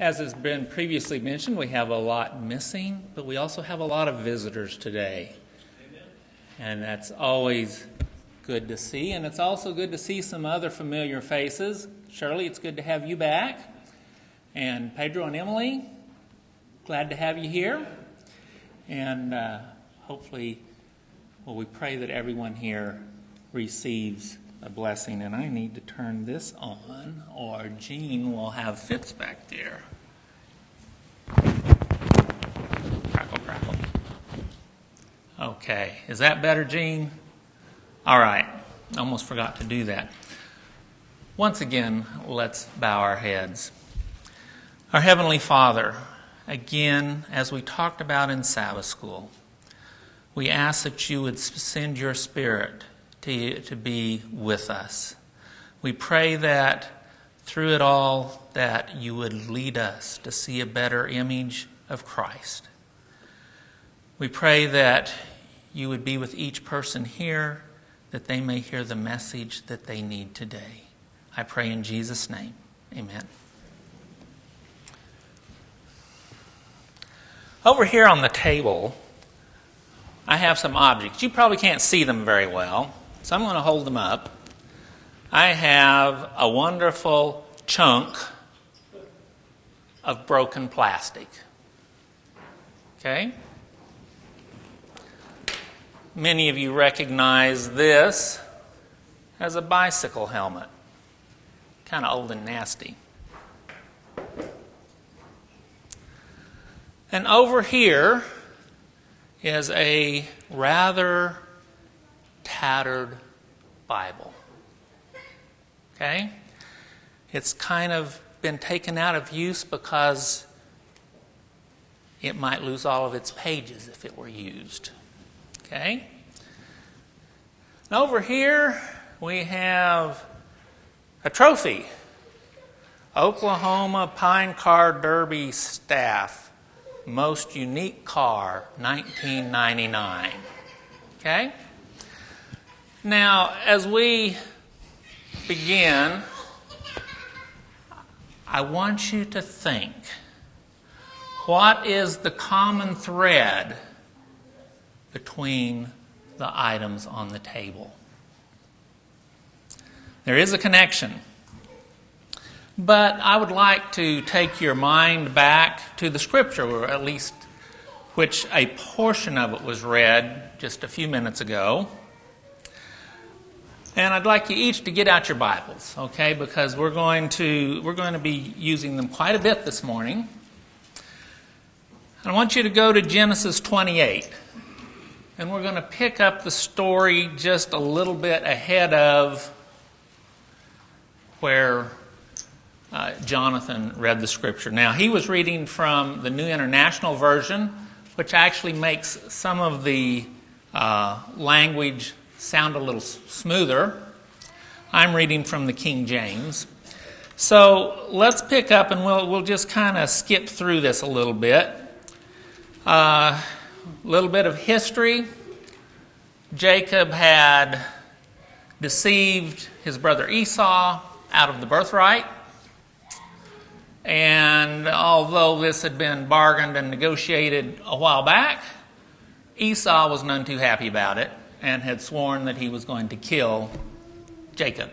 As has been previously mentioned, we have a lot missing, but we also have a lot of visitors today. And that's always good to see. And it's also good to see some other familiar faces. Shirley, it's good to have you back. And Pedro and Emily, glad to have you here. And uh, hopefully, well, we pray that everyone here receives a blessing. And I need to turn this on, or Jean will have fits back there. Crackle, crackle. Okay, is that better, Jean? All right, almost forgot to do that. Once again, let's bow our heads. Our Heavenly Father, again, as we talked about in Sabbath school, we ask that you would send your Spirit to, to be with us. We pray that through it all that you would lead us to see a better image of Christ. We pray that you would be with each person here that they may hear the message that they need today. I pray in Jesus' name. Amen. Over here on the table, I have some objects. You probably can't see them very well, so I'm going to hold them up. I have a wonderful chunk of broken plastic. Okay? Many of you recognize this as a bicycle helmet. Kind of old and nasty. And over here is a rather tattered Bible. Okay? It's kind of been taken out of use because it might lose all of its pages if it were used. Okay? And over here we have a trophy Oklahoma Pine Car Derby Staff, Most Unique Car, 1999. Okay? Now, as we begin, I want you to think what is the common thread between the items on the table? There is a connection. But I would like to take your mind back to the scripture, or at least which a portion of it was read just a few minutes ago. And I'd like you each to get out your Bibles, okay? Because we're going to we're going to be using them quite a bit this morning. I want you to go to Genesis 28. And we're going to pick up the story just a little bit ahead of where uh, Jonathan read the scripture. Now, he was reading from the New International Version, which actually makes some of the uh, language sound a little smoother. I'm reading from the King James. So let's pick up and we'll, we'll just kind of skip through this a little bit. A uh, little bit of history. Jacob had deceived his brother Esau out of the birthright. And although this had been bargained and negotiated a while back, Esau was none too happy about it and had sworn that he was going to kill Jacob.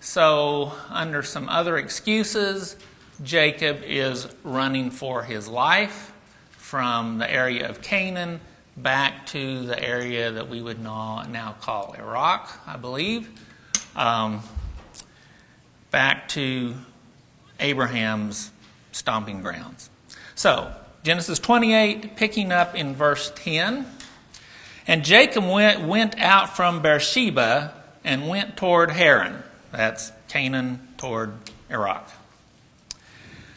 So, under some other excuses, Jacob is running for his life from the area of Canaan back to the area that we would now, call Iraq, I believe, um, back to Abraham's stomping grounds. So, Genesis 28, picking up in verse 10. And Jacob went, went out from Beersheba and went toward Haran. That's Canaan toward Iraq.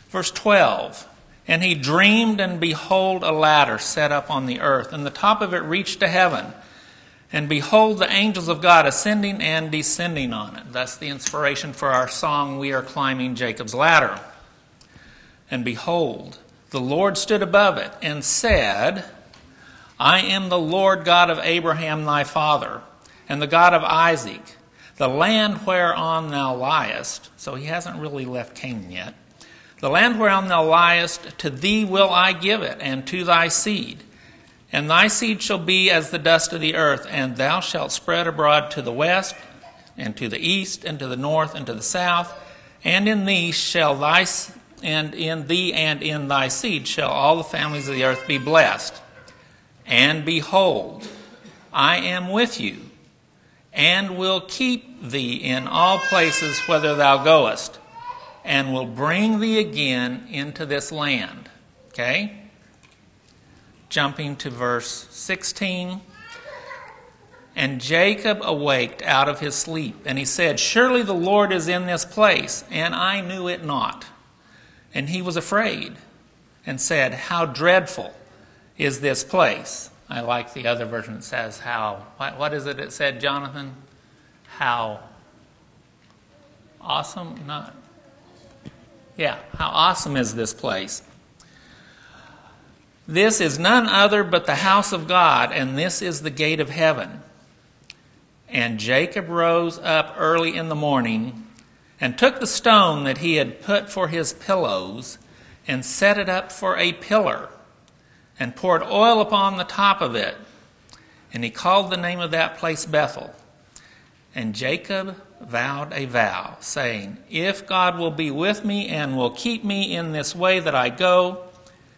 Verse 12. And he dreamed, and behold, a ladder set up on the earth, and the top of it reached to heaven. And behold, the angels of God ascending and descending on it. That's the inspiration for our song, We Are Climbing Jacob's Ladder. And behold, the Lord stood above it and said, I am the Lord God of Abraham thy father, and the God of Isaac. The land whereon thou liest, so he hasn't really left Canaan yet, The land whereon thou liest, to thee will I give it, and to thy seed. And thy seed shall be as the dust of the earth, and thou shalt spread abroad to the west, and to the east, and to the north, and to the south. And in thee shall thy and in thee and in thy seed shall all the families of the earth be blessed. And behold, I am with you, and will keep thee in all places whither thou goest, and will bring thee again into this land. Okay? Jumping to verse 16. And Jacob awaked out of his sleep, and he said, Surely the Lord is in this place, and I knew it not. And he was afraid, and said, How dreadful is this place! I like the other version that says, How, what is it it said, Jonathan? How awesome? Not, yeah, how awesome is this place? This is none other but the house of God, and this is the gate of heaven. And Jacob rose up early in the morning and took the stone that he had put for his pillows and set it up for a pillar and poured oil upon the top of it. And he called the name of that place Bethel. And Jacob vowed a vow, saying, If God will be with me and will keep me in this way that I go,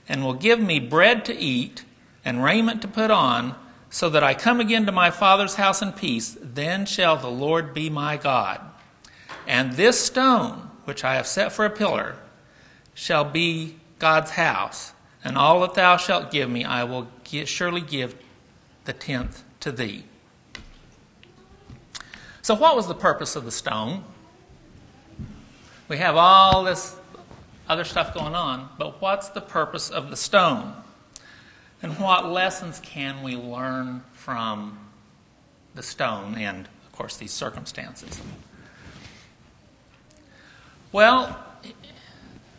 and will give me bread to eat and raiment to put on, so that I come again to my father's house in peace, then shall the Lord be my God. And this stone, which I have set for a pillar, shall be God's house, and all that thou shalt give me, I will surely give the tenth to thee. So, what was the purpose of the stone? We have all this other stuff going on, but what's the purpose of the stone? And what lessons can we learn from the stone and, of course, these circumstances? Well,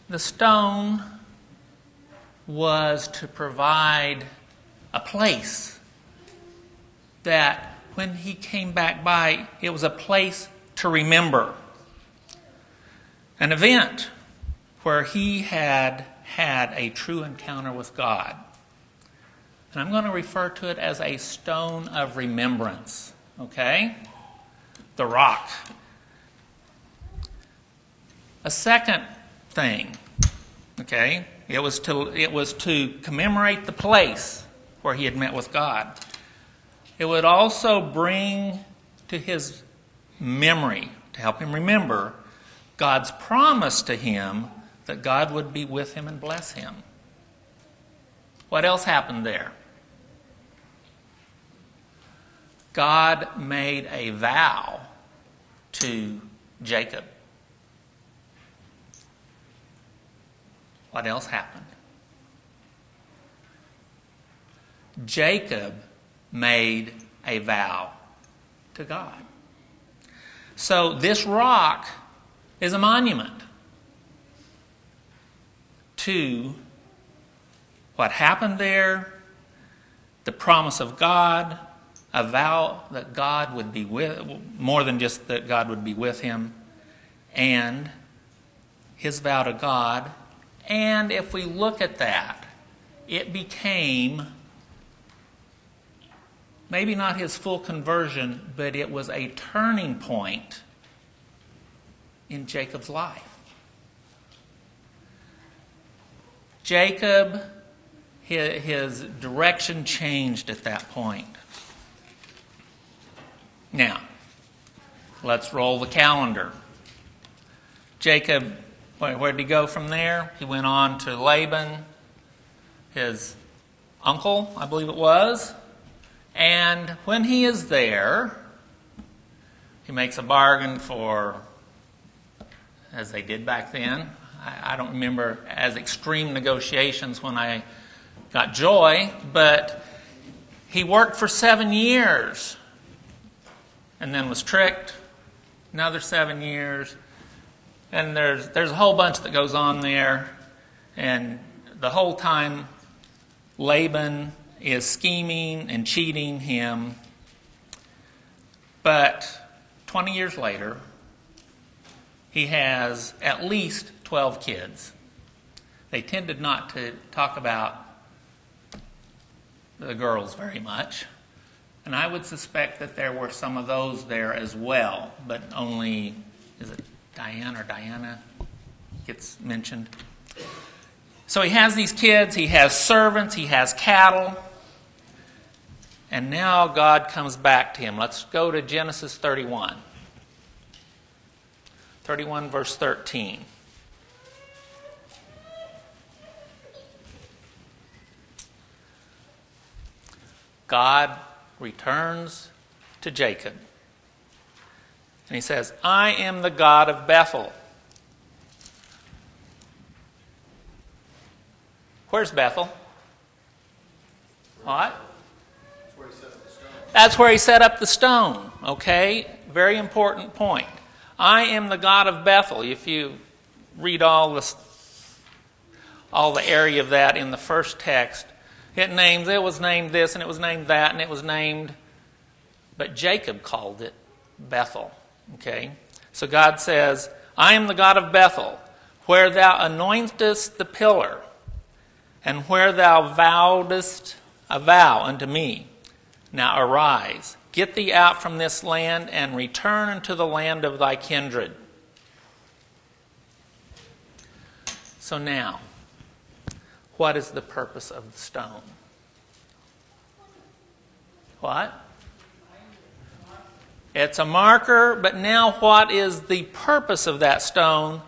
the stone was to provide a place that when he came back by, it was a place to remember. An event where he had had a true encounter with God. And I'm going to refer to it as a stone of remembrance. Okay? The rock. A second thing, okay, it was to, it was to commemorate the place where he had met with God. It would also bring to his memory, to help him remember, God's promise to him that God would be with him and bless him. What else happened there? God made a vow to Jacob. What else happened? Jacob made a vow to God. So this rock is a monument to what happened there, the promise of God, a vow that God would be with, more than just that God would be with him, and his vow to God. And if we look at that, it became maybe not his full conversion, but it was a turning point in Jacob's life. Jacob, his, direction changed at that point. Now, let's roll the calendar. Jacob, where did he go from there? He went on to Laban, his uncle, I believe it was. And when he is there, he makes a bargain for, as they did back then. I, I don't remember as extreme negotiations when I got joy, but he worked for seven years and then was tricked. Another seven years. And there's, there's a whole bunch that goes on there. And the whole time, Laban is scheming and cheating him. But 20 years later, he has at least 12 kids. they tended not to talk about the girls very much. And I would suspect that there were some of those there as well, but only, is it Diane or Diana gets mentioned? So he has these kids, he has servants, he has cattle. And now God comes back to him. Let's go to Genesis 31. 31, verse 13. God returns to Jacob. And he says, I am the God of Bethel. Where's Bethel? What? That's where he set up the stone. Okay? Very important point. I am the God of Bethel. If you read all the, all the area of that in the first text, it names, it was named this and it was named that and it was named, but Jacob called it Bethel. Okay? So God says, I am the God of Bethel, where thou anointest the pillar, and where thou vowedest a vow unto me. Now arise, get thee out from this land, and return unto the land of thy kindred. So now, what is the purpose of the stone? What? It's a marker, but now what is the purpose of that stone?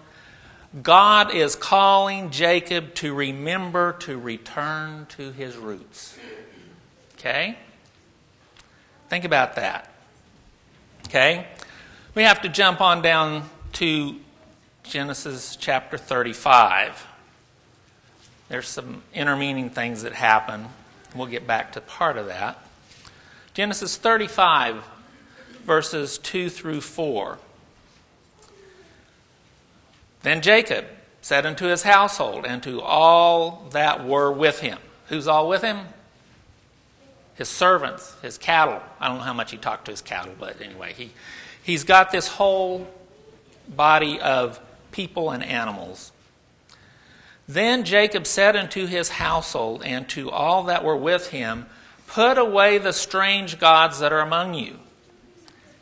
God is calling Jacob to remember to return to his roots. Okay? Think about that. Okay? We have to jump on down to Genesis chapter 35. There's some intervening things that happen. We'll get back to part of that. Genesis 35, verses 2 through 4. Then Jacob said unto his household and to all that were with him. Who's all with him? His servants, his cattle. I don't know how much he talked to his cattle, but anyway, he, he's got this whole body of people and animals. Then Jacob said unto his household and to all that were with him, Put away the strange gods that are among you,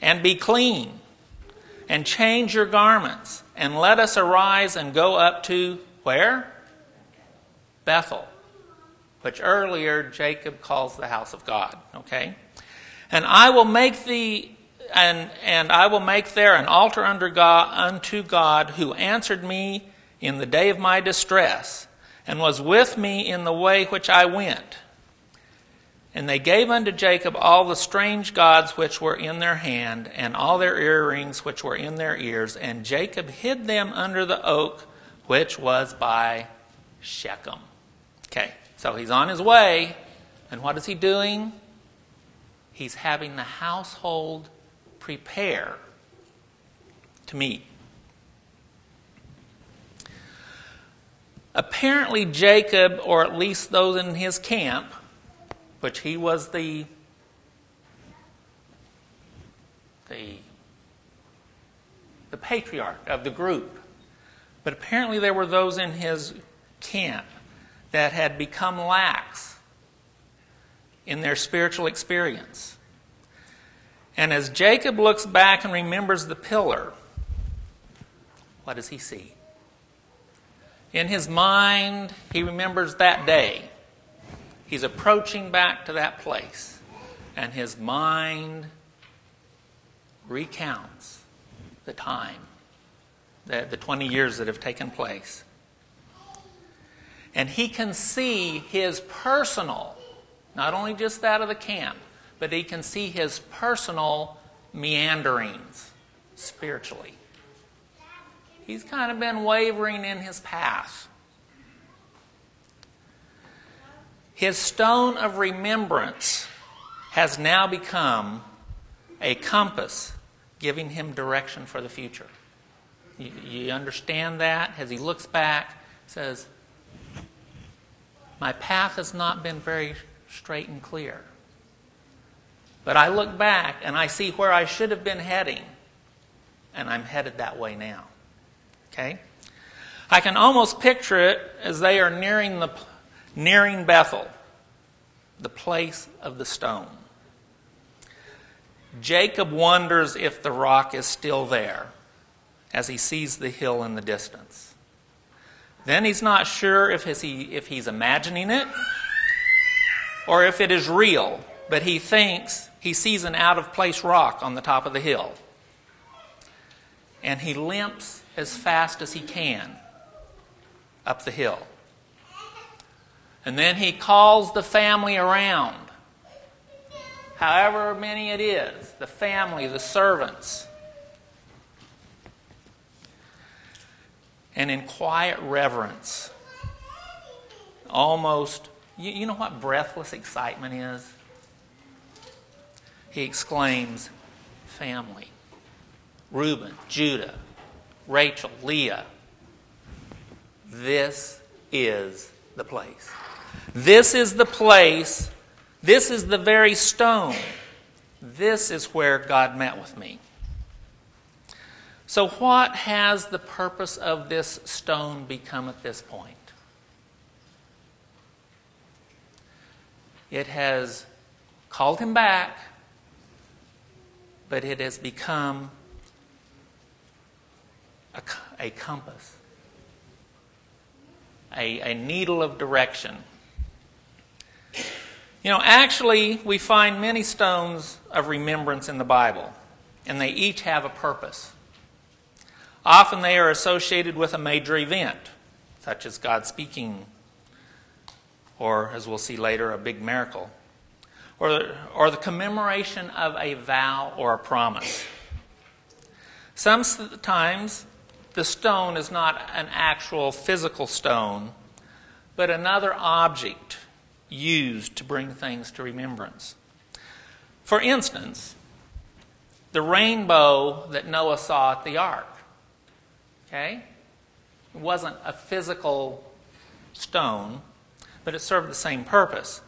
and be clean, and change your garments, and let us arise and go up to where? Bethel, which earlier Jacob calls the house of God. Okay? And I will make thee and, and I will make there an altar under God, unto God who answered me in the day of my distress, and was with me in the way which I went. And they gave unto Jacob all the strange gods which were in their hand, and all their earrings which were in their ears, and Jacob hid them under the oak which was by Shechem. Okay, so he's on his way, and what is he doing? He's having the household prepare to meet. Apparently, Jacob, or at least those in his camp, which he was the, the, the patriarch of the group, but apparently there were those in his camp that had become lax in their spiritual experience. And as Jacob looks back and remembers the pillar, what does he see? In his mind, he remembers that day. He's approaching back to that place, and his mind recounts the time, the, the 20 years that have taken place. And he can see his personal, not only just that of the camp, but he can see his personal meanderings spiritually. He's kind of been wavering in his path. His stone of remembrance has now become a compass giving him direction for the future. You, you understand that? As he looks back, says, My path has not been very straight and clear. But I look back and I see where I should have been heading, and I'm headed that way now. Okay? I can almost picture it as they are nearing, the, nearing Bethel, the place of the stone. Jacob wonders if the rock is still there as he sees the hill in the distance. Then he's not sure if, he, if he's imagining it or if it is real, but he thinks he sees an out of place rock on the top of the hill. And he limps as fast as he can up the hill. And then he calls the family around, however many it is the family, the servants. And in quiet reverence, almost, you, you know what breathless excitement is? He exclaims, Family. Reuben, Judah, Rachel, Leah, this is the place. This is the place. This is the very stone. This is where God met with me. So, what has the purpose of this stone become at this point? It has called him back, but it has become a, a compass a, a needle of direction. You know, actually, we find many stones of remembrance in the Bible, and they each have a purpose. Often they are associated with a major event, such as God speaking, or, as we'll see later, a big miracle, or, or the commemoration of a vow or a promise. Sometimes the stone is not an actual physical stone, but another object used to bring things to remembrance. For instance, the rainbow that Noah saw at the ark. Okay? It wasn't a physical stone, but it served the same purpose.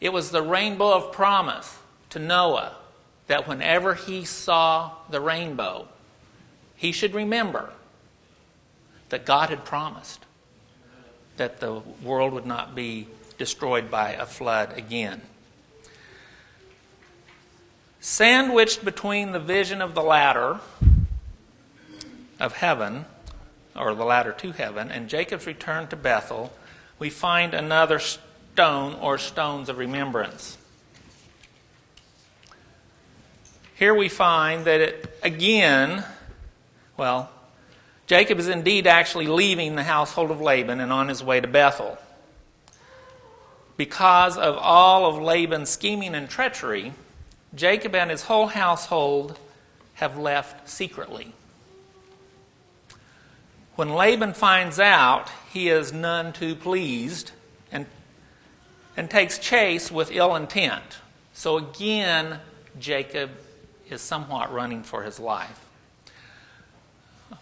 It was the rainbow of promise to Noah that whenever he saw the rainbow, he should remember that God had promised that the world would not be destroyed by a flood again. Sandwiched between the vision of the ladder of heaven, or the ladder to heaven, and Jacob's return to Bethel, we find another stone or stones of remembrance. Here we find that it again well, Jacob is indeed actually leaving the household of Laban and on his way to Bethel. Because of all of Laban's scheming and treachery, Jacob and his whole household have left secretly. When Laban finds out, he is none too pleased and, and takes chase with ill intent. So again, Jacob is somewhat running for his life.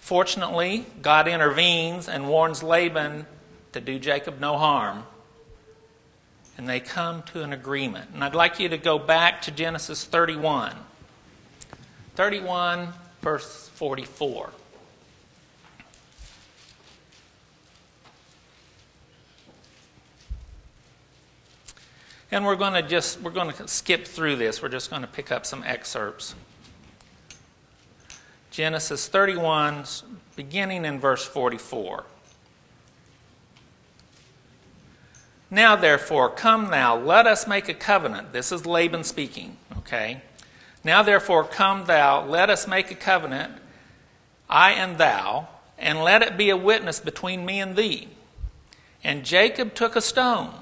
Fortunately, God intervenes and warns Laban to do Jacob no harm. And they come to an agreement. And I'd like you to go back to Genesis 31. 31, verse 44. And we're going to just we're going to skip through this. We're just going to pick up some excerpts. Genesis 31, beginning in verse 44. Now, therefore, come thou, let us make a covenant. This is Laban speaking, okay? Now, therefore, come thou, let us make a covenant, I and thou, and let it be a witness between me and thee. And Jacob took a stone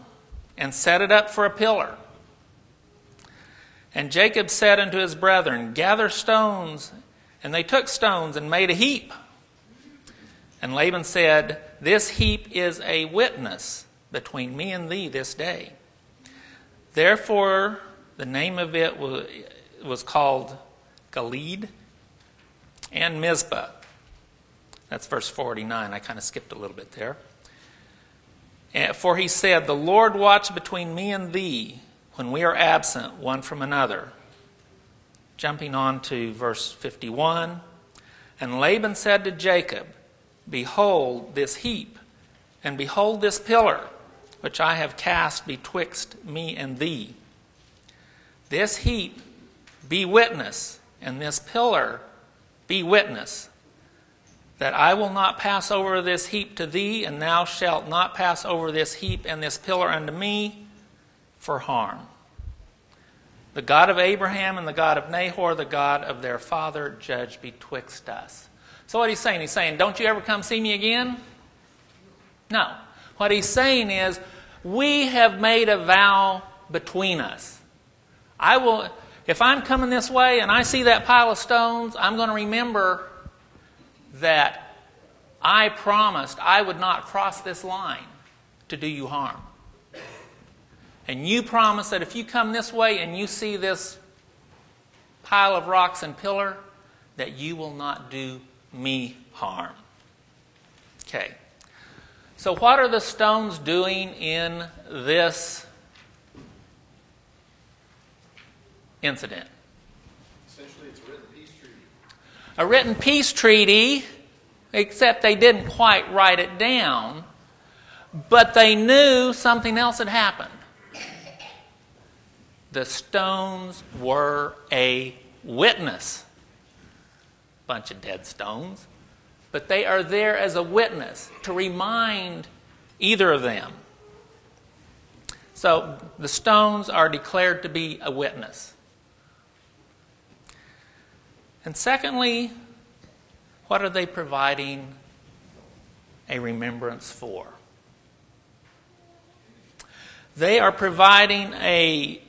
and set it up for a pillar. And Jacob said unto his brethren, Gather stones and they took stones and made a heap. And Laban said, This heap is a witness between me and thee this day. Therefore, the name of it was, called Gilead and Mizpah. That's verse 49. I kind of skipped a little bit there. For he said, The Lord watch between me and thee when we are absent one from another. Jumping on to verse 51. And Laban said to Jacob, Behold this heap, and behold this pillar, which I have cast betwixt me and thee. This heap be witness, and this pillar be witness, that I will not pass over this heap to thee, and thou shalt not pass over this heap and this pillar unto me for harm. The God of Abraham and the God of Nahor, the God of their father, judge betwixt us. So, what he's saying, he's saying, Don't you ever come see me again? No. What he's saying is, We have made a vow between us. I will, if I'm coming this way and I see that pile of stones, I'm going to remember that I promised I would not cross this line to do you harm. And you promise that if you come this way and you see this pile of rocks and pillar, that you will not do me harm. Okay. So, what are the stones doing in this incident? Essentially, it's a written peace treaty. A written peace treaty, except they didn't quite write it down, but they knew something else had happened the stones were a witness. Bunch of dead stones. But they are there as a witness to remind either of them. So the stones are declared to be a witness. And secondly, what are they providing a remembrance for? They are providing a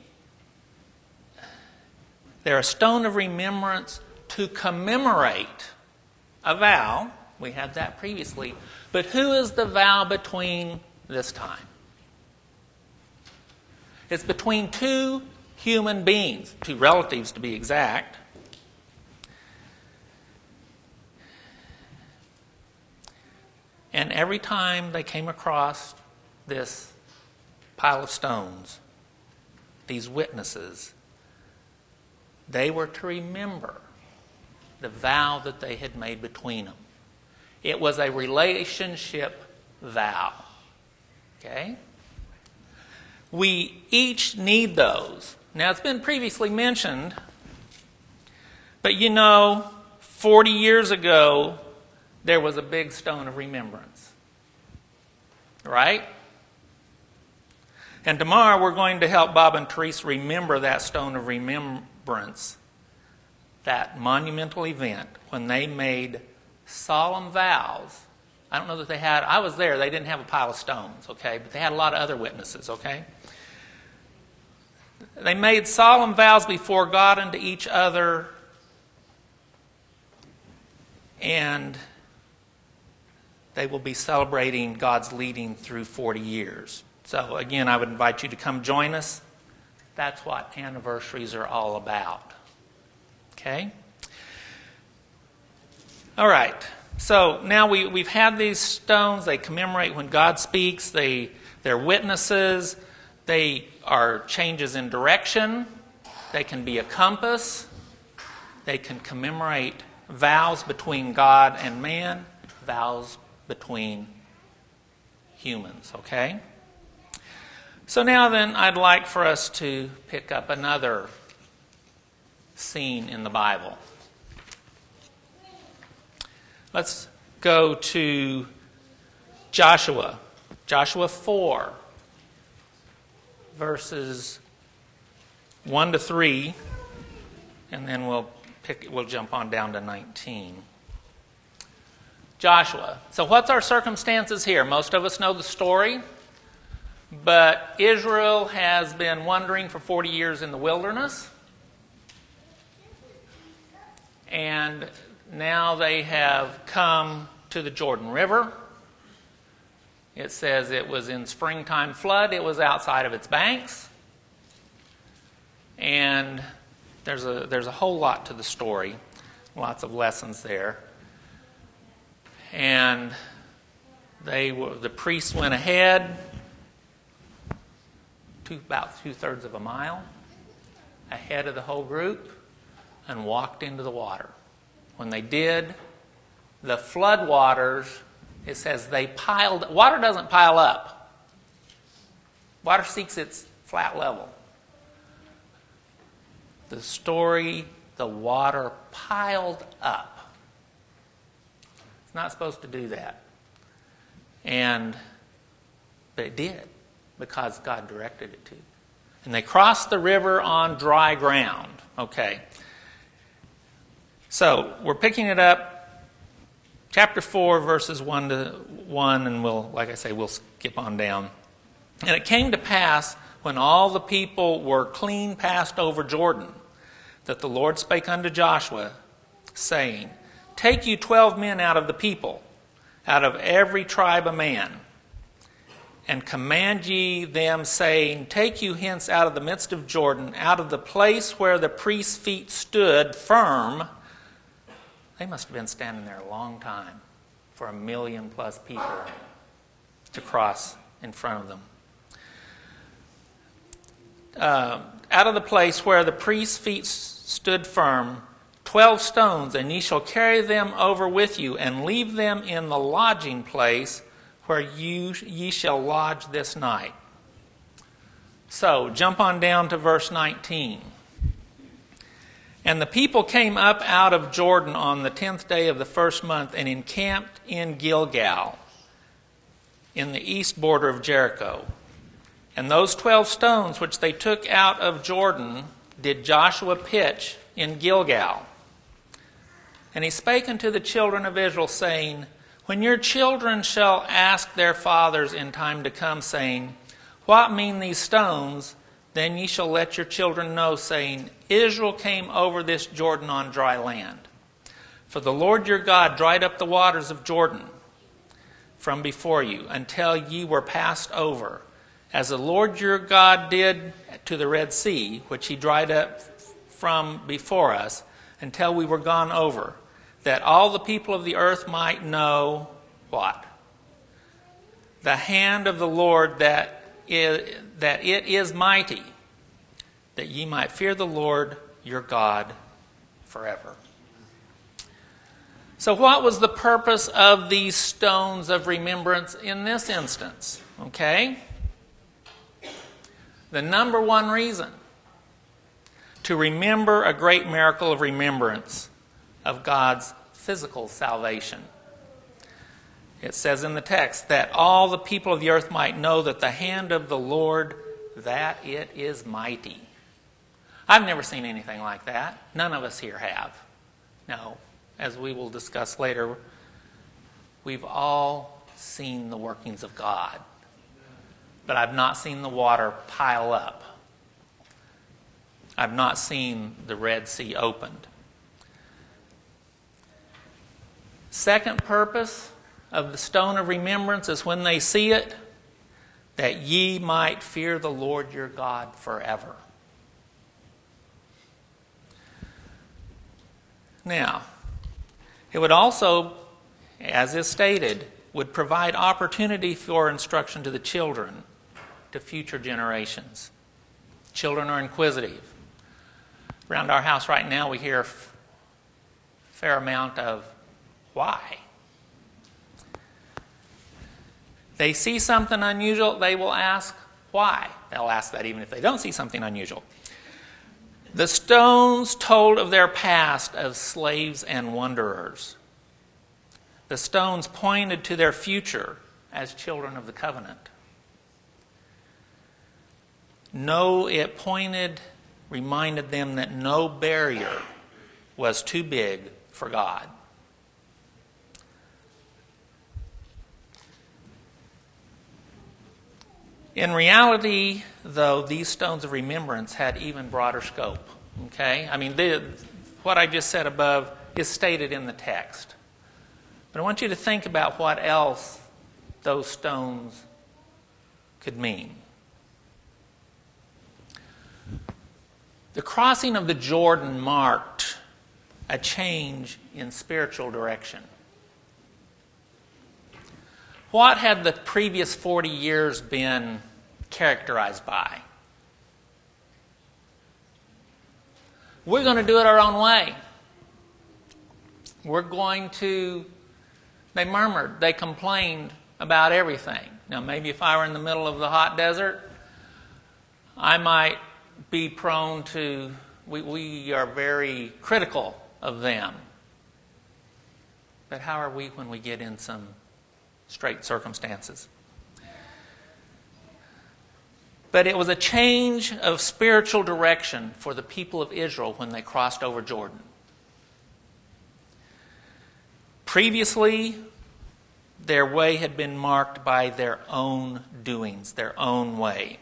they're a stone of remembrance to commemorate a vow. We had that previously. But who is the vow between this time? It's between two human beings, two relatives to be exact. And every time they came across this pile of stones, these witnesses, they were to remember the vow that they had made between them. It was a relationship vow. Okay? We each need those. Now, it's been previously mentioned, but you know, 40 years ago, there was a big stone of remembrance. Right? And tomorrow, we're going to help Bob and Teresa remember that stone of remembrance remembrance that monumental event when they made solemn vows. I don't know that they had, I was there, they didn't have a pile of stones, okay, but they had a lot of other witnesses, okay? They made solemn vows before God and to each other, and they will be celebrating God's leading through 40 years. So, again, I would invite you to come join us. That's what anniversaries are all about. Okay? All right. So now we, we've had these stones. They commemorate when God speaks. They, they're witnesses. They are changes in direction. They can be a compass. They can commemorate vows between God and man, vows between humans. Okay? So now then, I'd like for us to pick up another scene in the Bible. Let's go to Joshua, Joshua 4, verses 1 to 3, and then we'll pick we'll jump on down to 19. Joshua. So what's our circumstances here? Most of us know the story. But Israel has been wandering for 40 years in the wilderness. And now they have come to the Jordan River. It says it was in springtime flood, it was outside of its banks. And there's a, there's a whole lot to the story, lots of lessons there. And they were, the priests went ahead two, about two thirds of a mile ahead of the whole group and walked into the water. When they did, the flood waters It says they piled, water doesn't pile up, water seeks its flat level. The story, the water piled up. It's not supposed to do that. And, but it did because God directed it to. And they crossed the river on dry ground. Okay. So we're picking it up, chapter 4, verses 1 to 1, and we'll, like I say, we'll skip on down. And it came to pass when all the people were clean passed over Jordan that the Lord spake unto Joshua, saying, Take you twelve men out of the people, out of every tribe a man and command ye them, saying, Take you hence out of the midst of Jordan, out of the place where the priest's feet stood firm. They must have been standing there a long time for a million plus people to cross in front of them. Uh, out of the place where the priest's feet stood firm, twelve stones, and ye shall carry them over with you, and leave them in the lodging place where you, ye shall lodge this night. So, jump on down to verse 19. And the people came up out of Jordan on the tenth day of the first month and encamped in Gilgal, in the east border of Jericho. And those twelve stones which they took out of Jordan did Joshua pitch in Gilgal. And he spake unto the children of Israel, saying, when your children shall ask their fathers in time to come, saying, What mean these stones? Then ye shall let your children know, saying, Israel came over this Jordan on dry land. For the Lord your God dried up the waters of Jordan from before you until ye were passed over, as the Lord your God did to the Red Sea, which he dried up from before us until we were gone over that all the people of the earth might know what? The hand of the Lord that, is, that it is mighty, that ye might fear the Lord your God forever. So, what was the purpose of these stones of remembrance in this instance? Okay? The number one reason to remember a great miracle of remembrance of God's physical salvation. It says in the text that all the people of the earth might know that the hand of the Lord that it is mighty. I've never seen anything like that. None of us here have. No, as we will discuss later, we've all seen the workings of God. But I've not seen the water pile up. I've not seen the Red Sea opened. Second purpose of the stone of remembrance is when they see it, that ye might fear the Lord your God forever. Now, it would also, as is stated, would provide opportunity for instruction to the children, to future generations. Children are inquisitive. Around our house right now, we hear a fair amount of why? They see something unusual, they will ask why. They'll ask that even if they don't see something unusual. The stones told of their past as slaves and wanderers. The stones pointed to their future as children of the covenant. No, it pointed, reminded them that no barrier was too big for God. In reality, though, these stones of remembrance had even broader scope. Okay? I mean, the, what I just said above is stated in the text. But I want you to think about what else those stones could mean. The crossing of the Jordan marked a change in spiritual direction. What had the previous 40 years been characterized by? We're going to do it our own way. We're going to They murmured, they complained about everything. Now, maybe if I were in the middle of the hot desert, I might be prone to, we, we are very critical of them. But how are we when we get in some straight circumstances? But it was a change of spiritual direction for the people of Israel when they crossed over Jordan. Previously, their way had been marked by their own doings, their own way.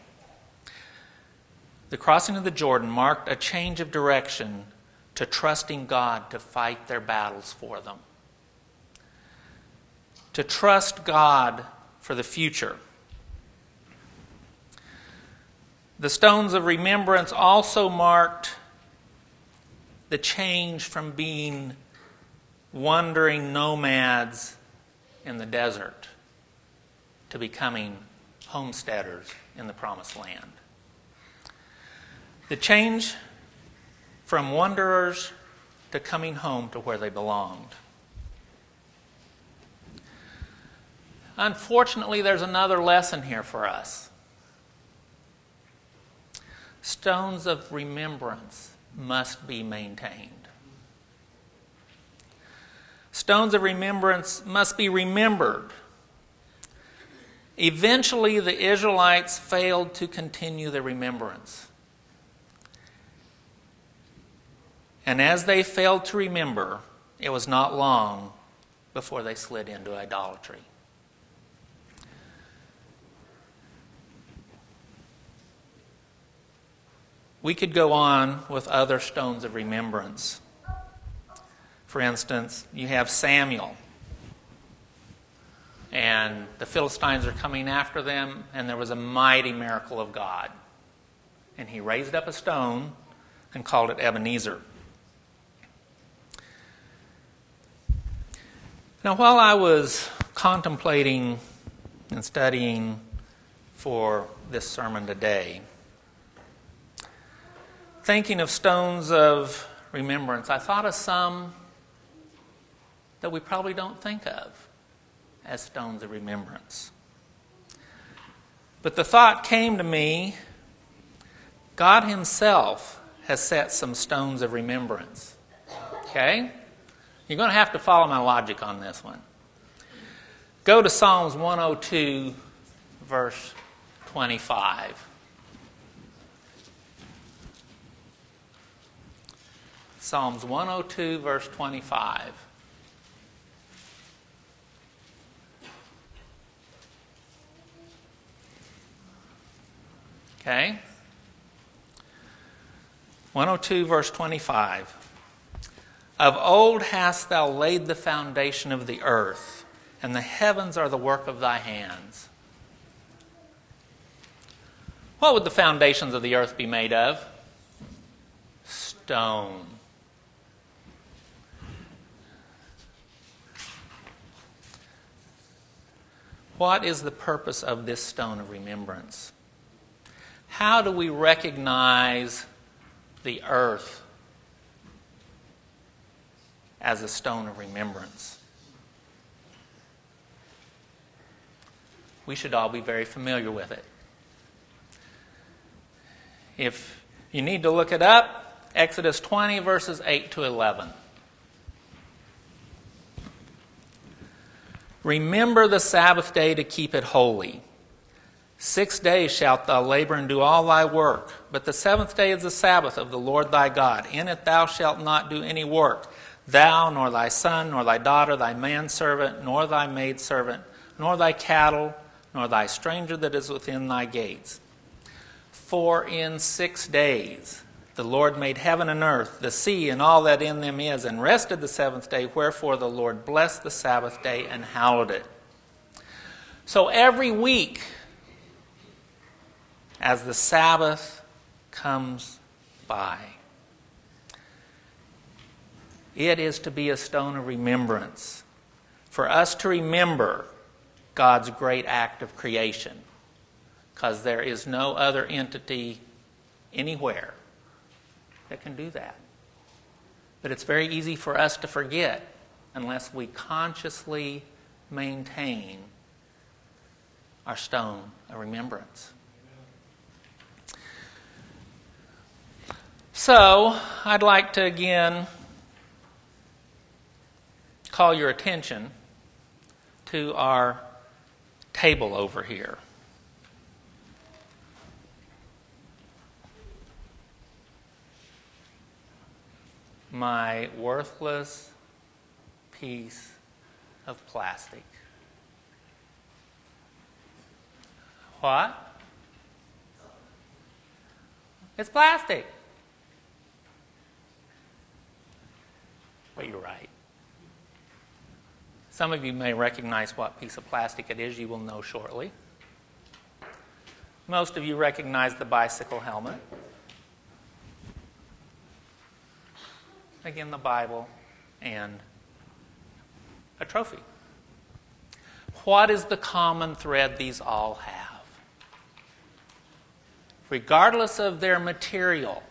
The crossing of the Jordan marked a change of direction to trusting God to fight their battles for them, to trust God for the future. The stones of remembrance also marked the change from being wandering nomads in the desert to becoming homesteaders in the promised land. The change from wanderers to coming home to where they belonged. Unfortunately, there's another lesson here for us. Stones of remembrance must be maintained. Stones of remembrance must be remembered. Eventually, the Israelites failed to continue the remembrance. And as they failed to remember, it was not long before they slid into idolatry. We could go on with other stones of remembrance. For instance, you have Samuel, and the Philistines are coming after them, and there was a mighty miracle of God. And he raised up a stone and called it Ebenezer. Now, while I was contemplating and studying for this sermon today, thinking of stones of remembrance, I thought of some that we probably don't think of as stones of remembrance. But the thought came to me God Himself has set some stones of remembrance. Okay? You're going to have to follow my logic on this one. Go to Psalms 102, verse 25. Psalms 102, verse 25. Okay? 102, verse 25. Of old hast thou laid the foundation of the earth, and the heavens are the work of thy hands. What would the foundations of the earth be made of? Stone. What is the purpose of this stone of remembrance? How do we recognize the earth as a stone of remembrance? We should all be very familiar with it. If you need to look it up, Exodus 20, verses 8 to 11. Remember the Sabbath day to keep it holy. Six days shalt thou labor and do all thy work, but the seventh day is the Sabbath of the Lord thy God. In it thou shalt not do any work, thou, nor thy son, nor thy daughter, thy manservant, nor thy maidservant, nor thy cattle, nor thy stranger that is within thy gates. For in six days the Lord made heaven and earth, the sea, and all that in them is, and rested the seventh day. Wherefore the Lord blessed the Sabbath day and hallowed it. So every week, as the Sabbath comes by. It is to be a stone of remembrance for us to remember God's great act of creation because there is no other entity anywhere that can do that. But it's very easy for us to forget unless we consciously maintain our stone of remembrance. So, I'd like to again call your attention to our table over here. My worthless piece of plastic. What? It's plastic. But you're right. Some of you may recognize what piece of plastic it is. You will know shortly. Most of you recognize the bicycle helmet. Again, the Bible and a trophy. What is the common thread these all have? Regardless of their material,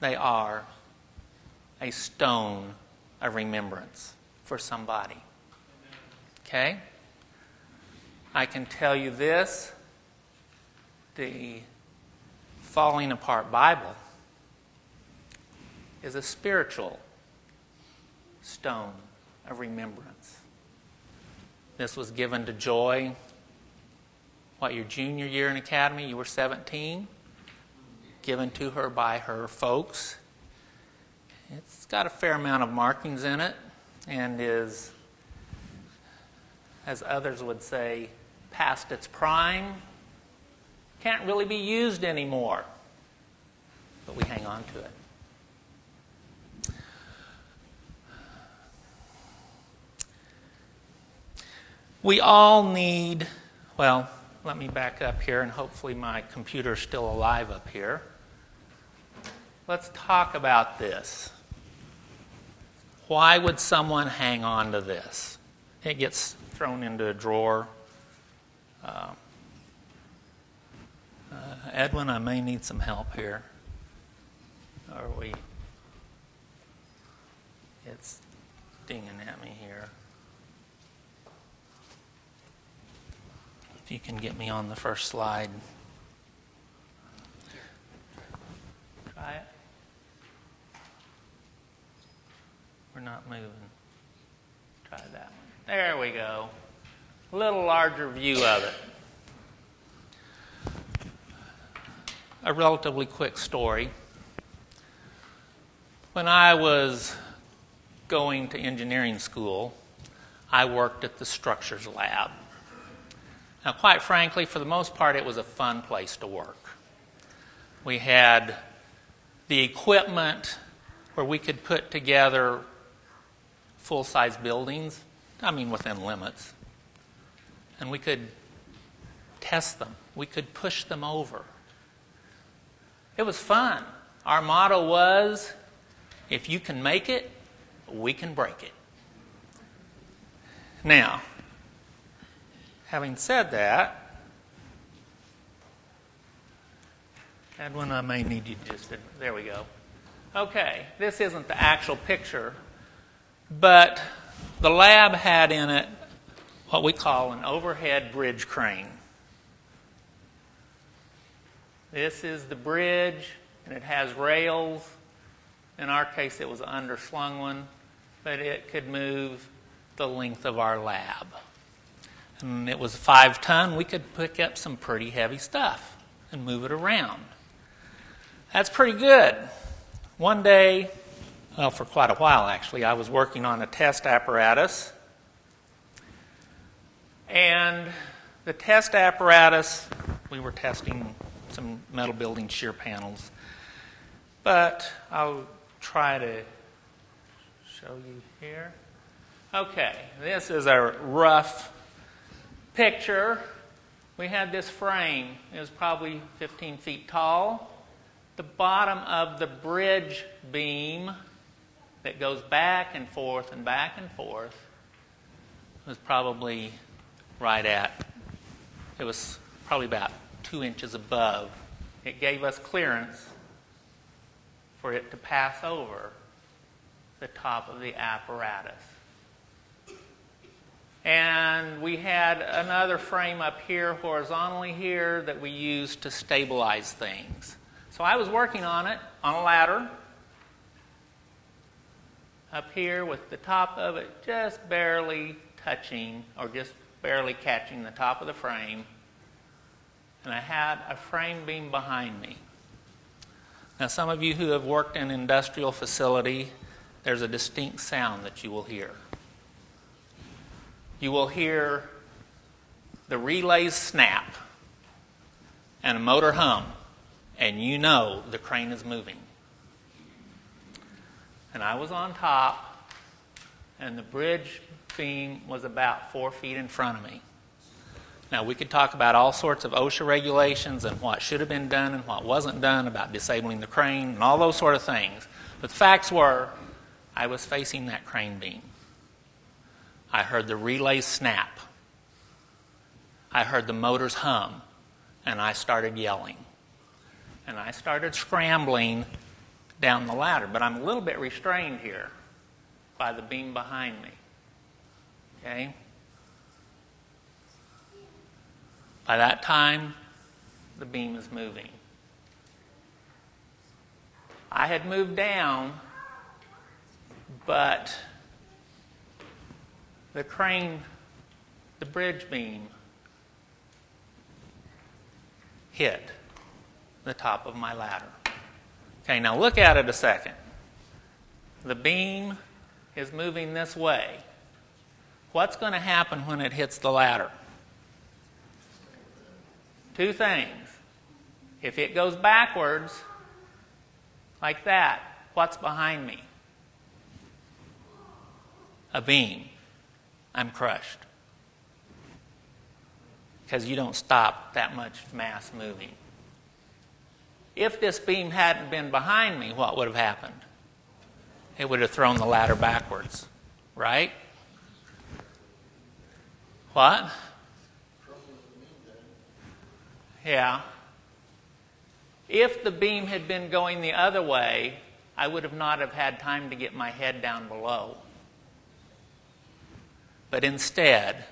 they are a stone of remembrance for somebody. Okay? I can tell you this the falling apart Bible is a spiritual stone of remembrance. This was given to Joy, what, your junior year in academy? You were 17? Given to her by her folks. It's got a fair amount of markings in it and is, as others would say, past its prime. Can't really be used anymore. But we hang on to it. We all need, well, let me back up here, and hopefully my computer's still alive up here. Let's talk about this. Why would someone hang on to this? It gets thrown into a drawer. Uh, uh, Edwin, I may need some help here. Are we? It's dinging at me here. If you can get me on the first slide. Try it. We're not moving. Try that one. There we go. A little larger view of it. A relatively quick story. When I was going to engineering school, I worked at the structures lab. Now, quite frankly, for the most part, it was a fun place to work. We had the equipment where we could put together full size buildings, I mean, within limits, and we could test them, we could push them over. It was fun. Our motto was if you can make it, we can break it. Now, Having said that, Edwin, I may need you just to, there we go. Okay, this isn't the actual picture, but the lab had in it what we call an overhead bridge crane. This is the bridge, and it has rails. In our case, it was an underslung one, but it could move the length of our lab and it was a five ton, we could pick up some pretty heavy stuff and move it around. That's pretty good. One day, well, for quite a while actually, I was working on a test apparatus. And the test apparatus, we were testing some metal building shear panels. But I'll try to show you here. Okay, this is a rough picture, we had this frame. It was probably 15 feet tall. The bottom of the bridge beam that goes back and forth and back and forth was probably right at, it was probably about two inches above. It gave us clearance for it to pass over the top of the apparatus. And we had another frame up here, horizontally here, that we used to stabilize things. So I was working on it on a ladder up here with the top of it just barely touching or just barely catching the top of the frame. And I had a frame beam behind me. Now, some of you who have worked in an industrial facility, there's a distinct sound that you will hear. You will hear the relays snap and a motor hum, and you know the crane is moving. And I was on top, and the bridge beam was about four feet in front of me. Now, we could talk about all sorts of OSHA regulations and what should have been done and what wasn't done about disabling the crane and all those sort of things. But the facts were, I was facing that crane beam. I heard the relay snap. I heard the motors hum, and I started yelling. And I started scrambling down the ladder, but I'm a little bit restrained here by the beam behind me. Okay? By that time, the beam is moving. I had moved down, but the crane, the bridge beam, hit the top of my ladder. Okay, now look at it a second. The beam is moving this way. What's going to happen when it hits the ladder? Two things. If it goes backwards, like that, what's behind me? A beam. I'm crushed. Because you don't stop that much mass moving. If this beam hadn't been behind me, what would have happened? It would have thrown the ladder backwards, right? What? Yeah. If the beam had been going the other way, I would have not have had time to get my head down below. But instead,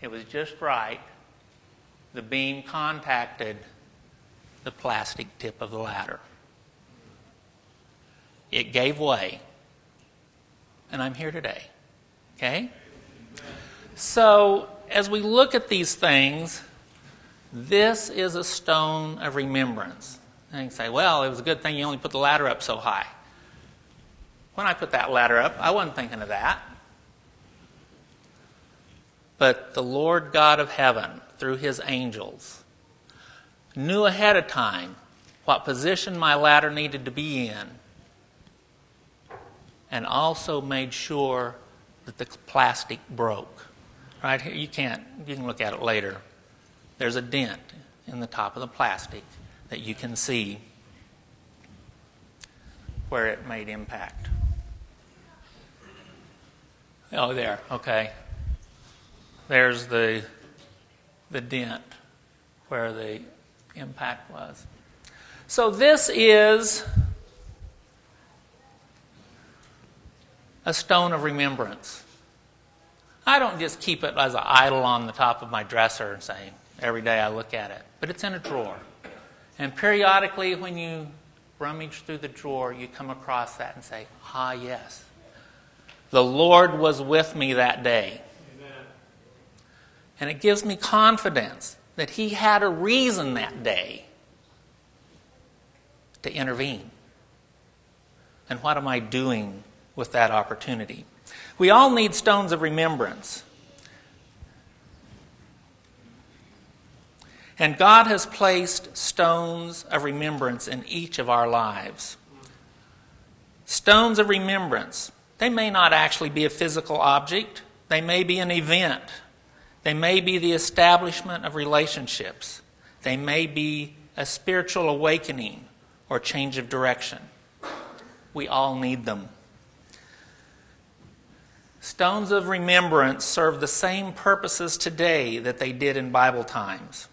it was just right. The beam contacted the plastic tip of the ladder. It gave way, and I'm here today. Okay? So, as we look at these things, this is a stone of remembrance. And you say, well, it was a good thing you only put the ladder up so high. When I put that ladder up, I wasn't thinking of that. But the Lord God of heaven, through his angels, knew ahead of time what position my ladder needed to be in, and also made sure that the plastic broke. Right here, you can't, you can look at it later there's a dent in the top of the plastic that you can see where it made impact. Oh, there, okay. There's the, the dent where the impact was. So, this is a stone of remembrance. I don't just keep it as an idol on the top of my dresser and say, every day I look at it, but it's in a drawer. And periodically, when you rummage through the drawer, you come across that and say, Ah, yes. The Lord was with me that day. And it gives me confidence that He had a reason that day to intervene. And what am I doing with that opportunity? We all need stones of remembrance. And God has placed stones of remembrance in each of our lives. Stones of remembrance. They may not actually be a physical object, they may be an event, they may be the establishment of relationships, they may be a spiritual awakening or change of direction. We all need them. Stones of remembrance serve the same purposes today that they did in Bible times.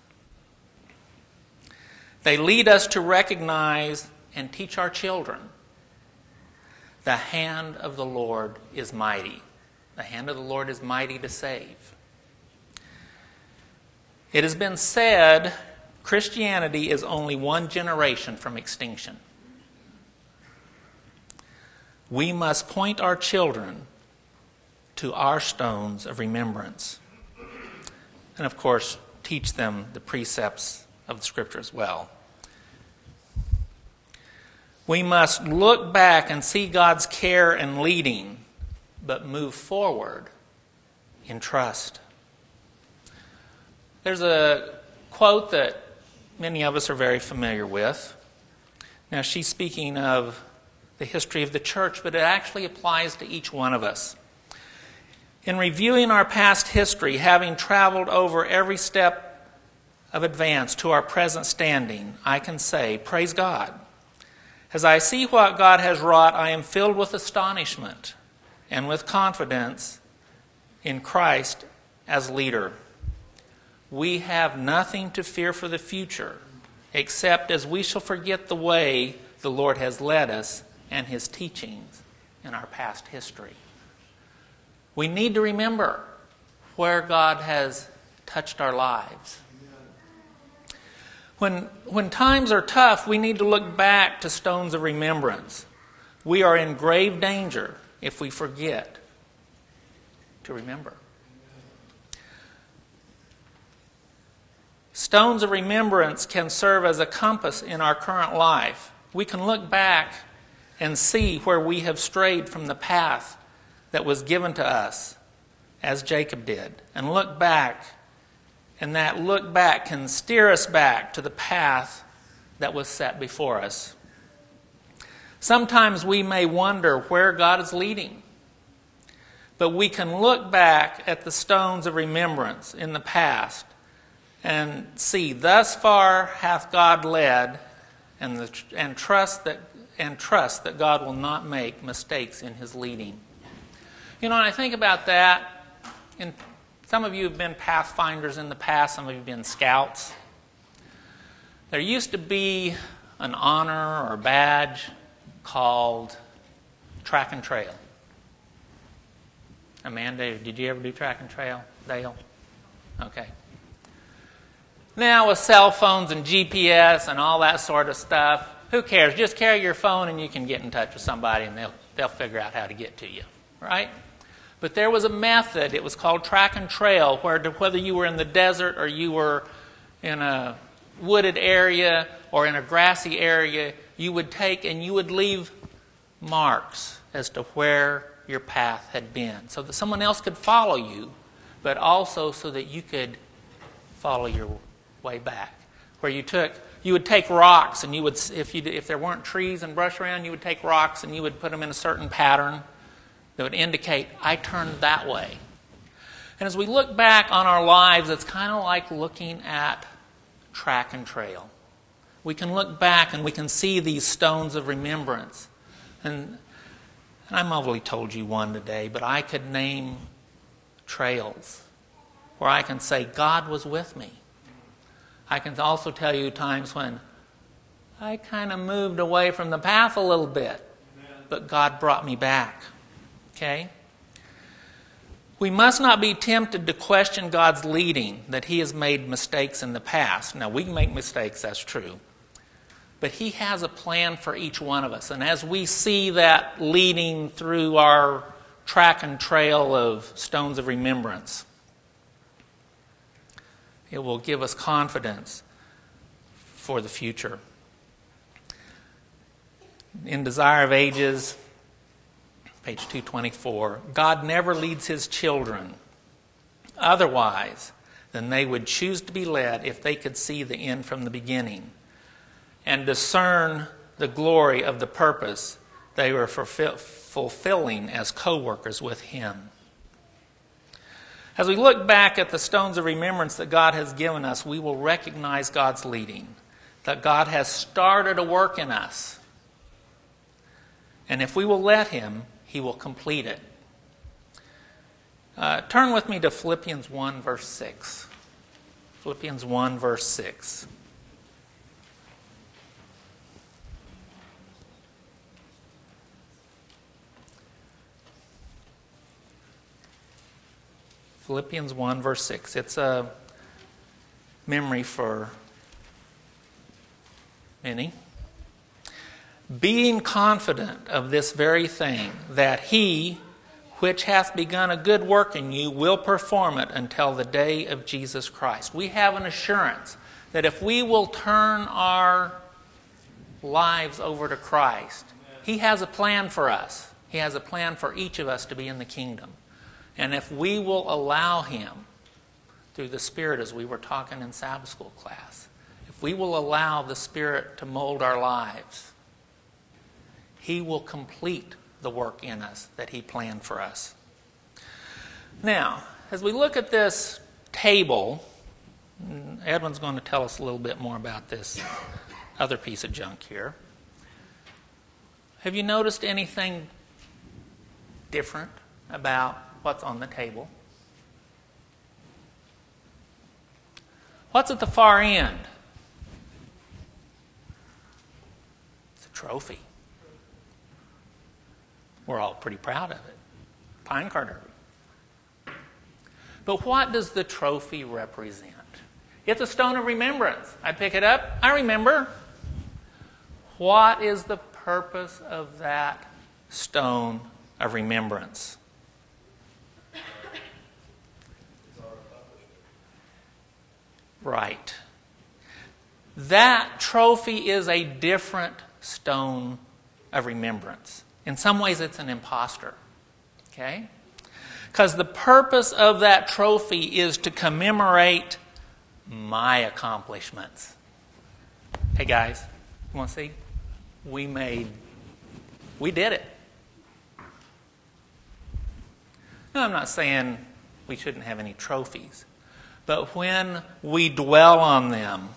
They lead us to recognize and teach our children the hand of the Lord is mighty. The hand of the Lord is mighty to save. It has been said Christianity is only one generation from extinction. We must point our children to our stones of remembrance. And of course, teach them the precepts of the Scripture as well. We must look back and see God's care and leading, but move forward in trust. There's a quote that many of us are very familiar with. Now, she's speaking of the history of the church, but it actually applies to each one of us. In reviewing our past history, having traveled over every step of advance to our present standing, I can say, Praise God. As I see what God has wrought, I am filled with astonishment and with confidence in Christ as leader. We have nothing to fear for the future, except as we shall forget the way the Lord has led us and his teachings in our past history. We need to remember where God has touched our lives. When, when times are tough, we need to look back to stones of remembrance. We are in grave danger if we forget to remember. Stones of remembrance can serve as a compass in our current life. We can look back and see where we have strayed from the path that was given to us, as Jacob did, and look back. And that look back can steer us back to the path that was set before us. Sometimes we may wonder where God is leading. But we can look back at the stones of remembrance in the past and see, thus far hath God led, and, the, and, trust that, and trust that God will not make mistakes in his leading. You know, when I think about that, and some of you have been pathfinders in the past, some of you have been scouts. There used to be an honor or badge called track and trail. Amanda, did you ever do track and trail? Dale? Okay. Now, with cell phones and GPS and all that sort of stuff, who cares? Just carry your phone and you can get in touch with somebody and they'll, they'll figure out how to get to you, right? But there was a method, it was called track and trail, where whether you were in the desert or you were in a wooded area or in a grassy area, you would take and you would leave marks as to where your path had been so that someone else could follow you, but also so that you could follow your way back. Where you took you would take rocks and you would if you if there weren't trees and brush around, you would take rocks and you would put them in a certain pattern that would indicate, I turned that way. And as we look back on our lives, it's kind of like looking at track and trail. We can look back and we can see these stones of remembrance. And, and I probably told you one today, but I could name trails where I can say, God was with me. I can also tell you times when I kind of moved away from the path a little bit, but God brought me back. Okay? We must not be tempted to question God's leading, that He has made mistakes in the past. Now, we make mistakes, that's true. But He has a plan for each one of us. And as we see that leading through our track and trail of stones of remembrance, it will give us confidence for the future. In Desire of Ages, page 224. God never leads his children otherwise than they would choose to be led if they could see the end from the beginning and discern the glory of the purpose they were fulfilling as co workers with him. As we look back at the stones of remembrance that God has given us, we will recognize God's leading, that God has started a work in us. And if we will let Him, he will complete it. Uh, turn with me to Philippians 1, verse 6. Philippians 1, verse 6. Philippians 1, verse 6. It's a memory for many. Being confident of this very thing, that he which hath begun a good work in you will perform it until the day of Jesus Christ. We have an assurance that if we will turn our lives over to Christ, He has a plan for us. He has a plan for each of us to be in the kingdom. And if we will allow Him through the Spirit, as we were talking in Sabbath school class, if we will allow the Spirit to mold our lives, He will complete the work in us that He planned for us. Now, as we look at this table, Edwin's going to tell us a little bit more about this other piece of junk here. Have you noticed anything different about what's on the table? What's at the far end? It's a trophy. We're all pretty proud of it. Pine Car Derby. But what does the trophy represent? It's a stone of remembrance. I pick it up, I remember. What is the purpose of that stone of remembrance? Right. That trophy is a different stone of remembrance. In some ways, it's an impostor. Okay? Because the purpose of that trophy is to commemorate my accomplishments. Hey guys, you want to see? We made, we did it. Now, I'm not saying we shouldn't have any trophies, but when we dwell on them,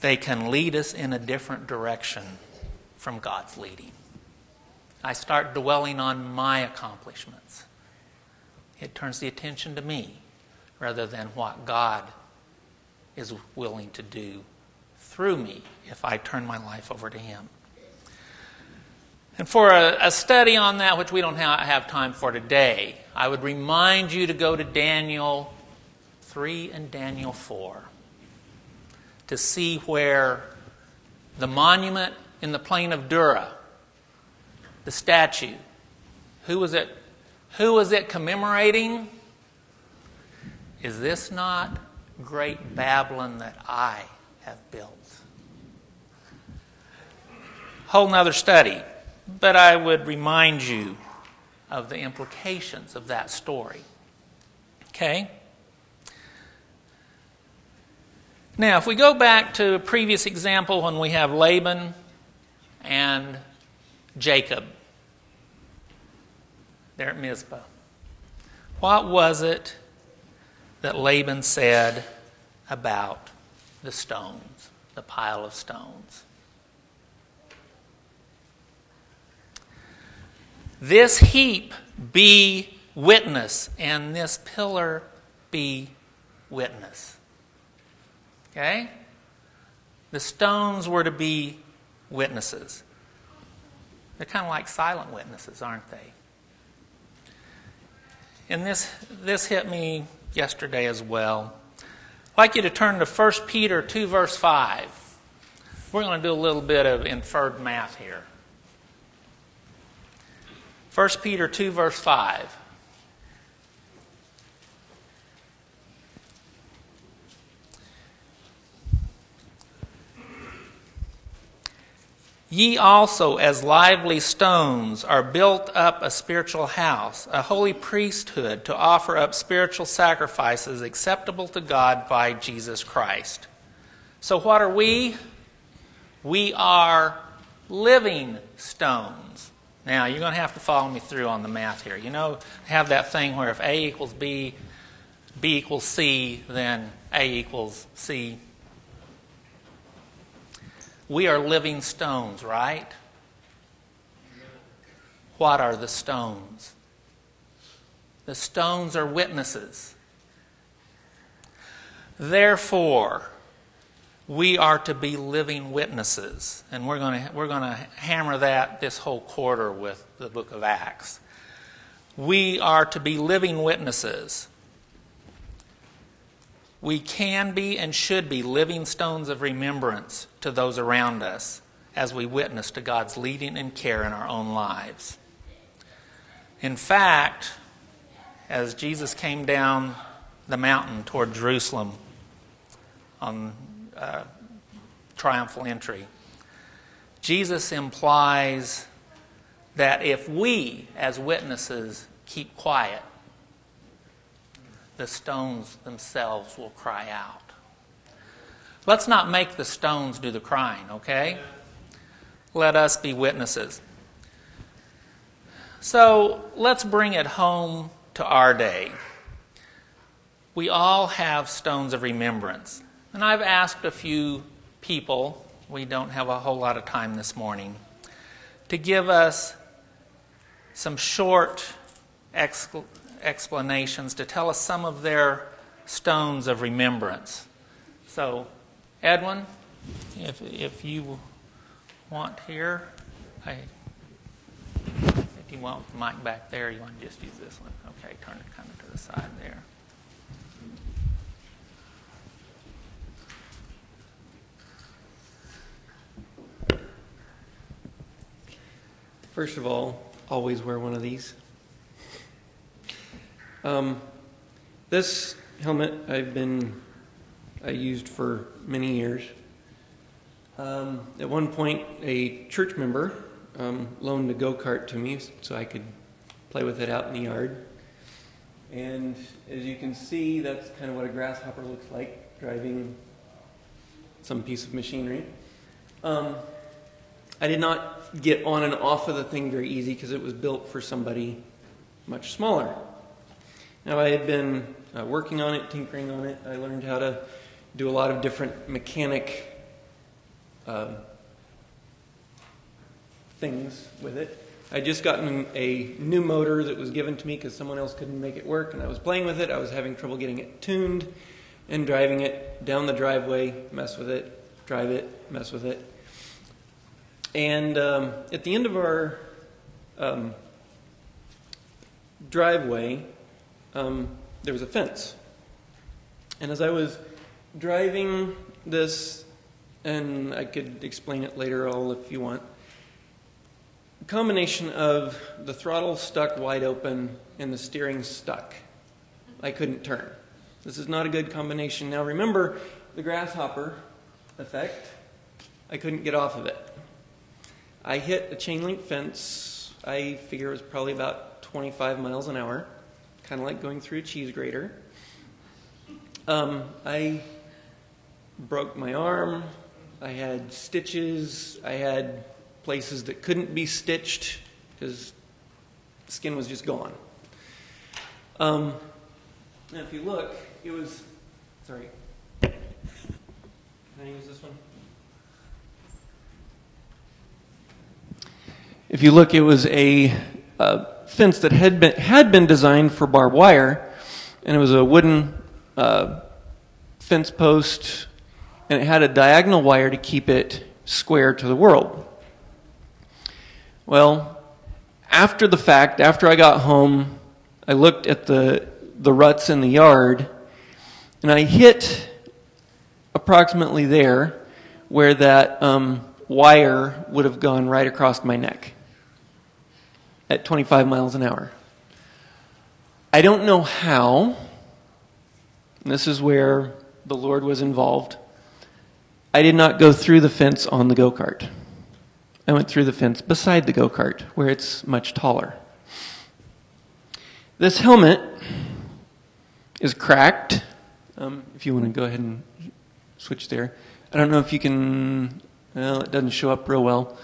they can lead us in a different direction from God's leading. I start dwelling on my accomplishments. It turns the attention to me rather than what God is willing to do through me if I turn my life over to Him. And for a, a study on that, which we don't ha- have time for today, I would remind you to go to Daniel 3 and Daniel 4 to see where the monument in the plain of Dura, the statue. Who was it? Who was it commemorating? Is this not great Babylon that I have built? Whole nother study, but I would remind you of the implications of that story. Okay? Now, if we go back to a previous example when we have Laban and Jacob there at Mizpah. What was it that Laban said about the stones, the pile of stones? This heap be witness, and this pillar be witness. Okay? The stones were to be witnesses. They're kind of like silent witnesses, aren't they? And this, this hit me yesterday as well. I'd like you to turn to 1 Peter 2, verse 5. We're going to do a little bit of inferred math here. 1 Peter 2, verse 5. Ye also, as lively stones, are built up a spiritual house, a holy priesthood, to offer up spiritual sacrifices acceptable to God by Jesus Christ. So, what are we? We are living stones. Now, you're going to have to follow me through on the math here. You know, have that thing where if A equals B, B equals C, then A equals C we are living stones, right? What are the stones? The stones are witnesses. Therefore, we are to be living witnesses. And we're going to, we're going to hammer that this whole quarter with the book of Acts. We are to be living witnesses. We can be and should be living stones of remembrance to those around us as we witness to God's leading and care in our own lives. In fact, as Jesus came down the mountain toward Jerusalem on triumphal entry, Jesus implies that if we, as witnesses, keep quiet, the stones themselves will cry out. Let's not make the stones do the crying, okay? Let us be witnesses. So let's bring it home to our day. We all have stones of remembrance. And I've asked a few people, we don't have a whole lot of time this morning, to give us some short explanations to tell us some of their stones of remembrance. So, Edwin, if, if you want here, I if you want the mic back there, you want to just use this one. Okay, turn it kind of to the side there. First of all, always wear one of these. Um, this helmet I've been I used for many years. Um, at one point, a church member um, loaned a go kart to me so I could play with it out in the yard. And as you can see, that's kind of what a grasshopper looks like, driving some piece of machinery. Um, I did not get on and off of the thing very easy because it was built for somebody much smaller. Now, I had been uh, working on it, tinkering on it. I learned how to do a lot of different mechanic uh, things with it. I'd just gotten a new motor that was given to me because someone else couldn't make it work, and I was playing with it. I was having trouble getting it tuned and driving it down the driveway, mess with it, drive it, mess with it. And um, at the end of our um, driveway, um, there was a fence. And as I was driving this, and I could explain it later all if you want combination of the throttle stuck wide open and the steering stuck. I couldn't turn. This is not a good combination. Now remember the grasshopper effect. I couldn't get off of it. I hit a chain link fence. I figure it was probably about 25 miles an hour, kind of like going through a cheese grater. Um, I broke my arm. I had stitches. I had places that couldn't be stitched because skin was just gone. Um, now, if you look, it was. Sorry. Can I use this one? If you look, it was a, a fence that had been had been designed for barbed wire, and it was a wooden uh, fence post, and it had a diagonal wire to keep it square to the world. Well, after the fact, after I got home, I looked at the, the ruts in the yard, and I hit approximately there where that um, wire would have gone right across my neck at 25 miles an hour. I don't know how. This is where the Lord was involved. I did not go through the fence on the go kart. I went through the fence beside the go kart, where it's much taller. This helmet is cracked. Um, if you want to go ahead and switch there. I don't know if you can, well, it doesn't show up real well.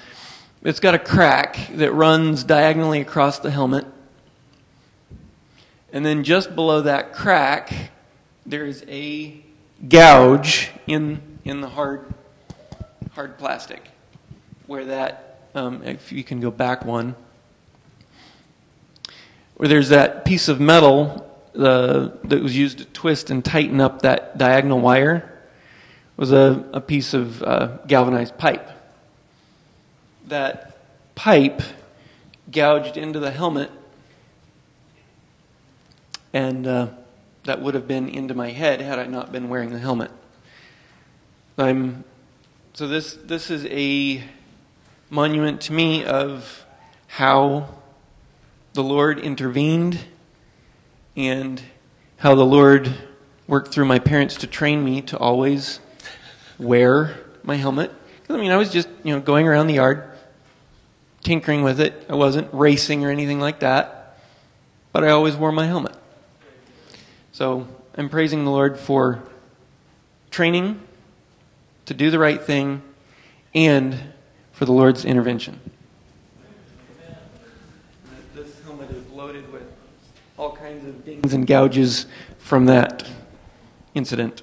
It's got a crack that runs diagonally across the helmet. And then just below that crack, there's a gouge in, in the hard, hard plastic where that, um, if you can go back one, where there's that piece of metal uh, that was used to twist and tighten up that diagonal wire was a, a piece of uh, galvanized pipe. That pipe gouged into the helmet and uh, that would have been into my head had I not been wearing the helmet. I'm so this this is a monument to me of how the Lord intervened and how the Lord worked through my parents to train me to always wear my helmet. I mean, I was just, you know, going around the yard, tinkering with it. I wasn't racing or anything like that, but I always wore my helmet. So I'm praising the Lord for training to do the right thing and for the Lord's intervention. This helmet is loaded with all kinds of dings and gouges from that incident.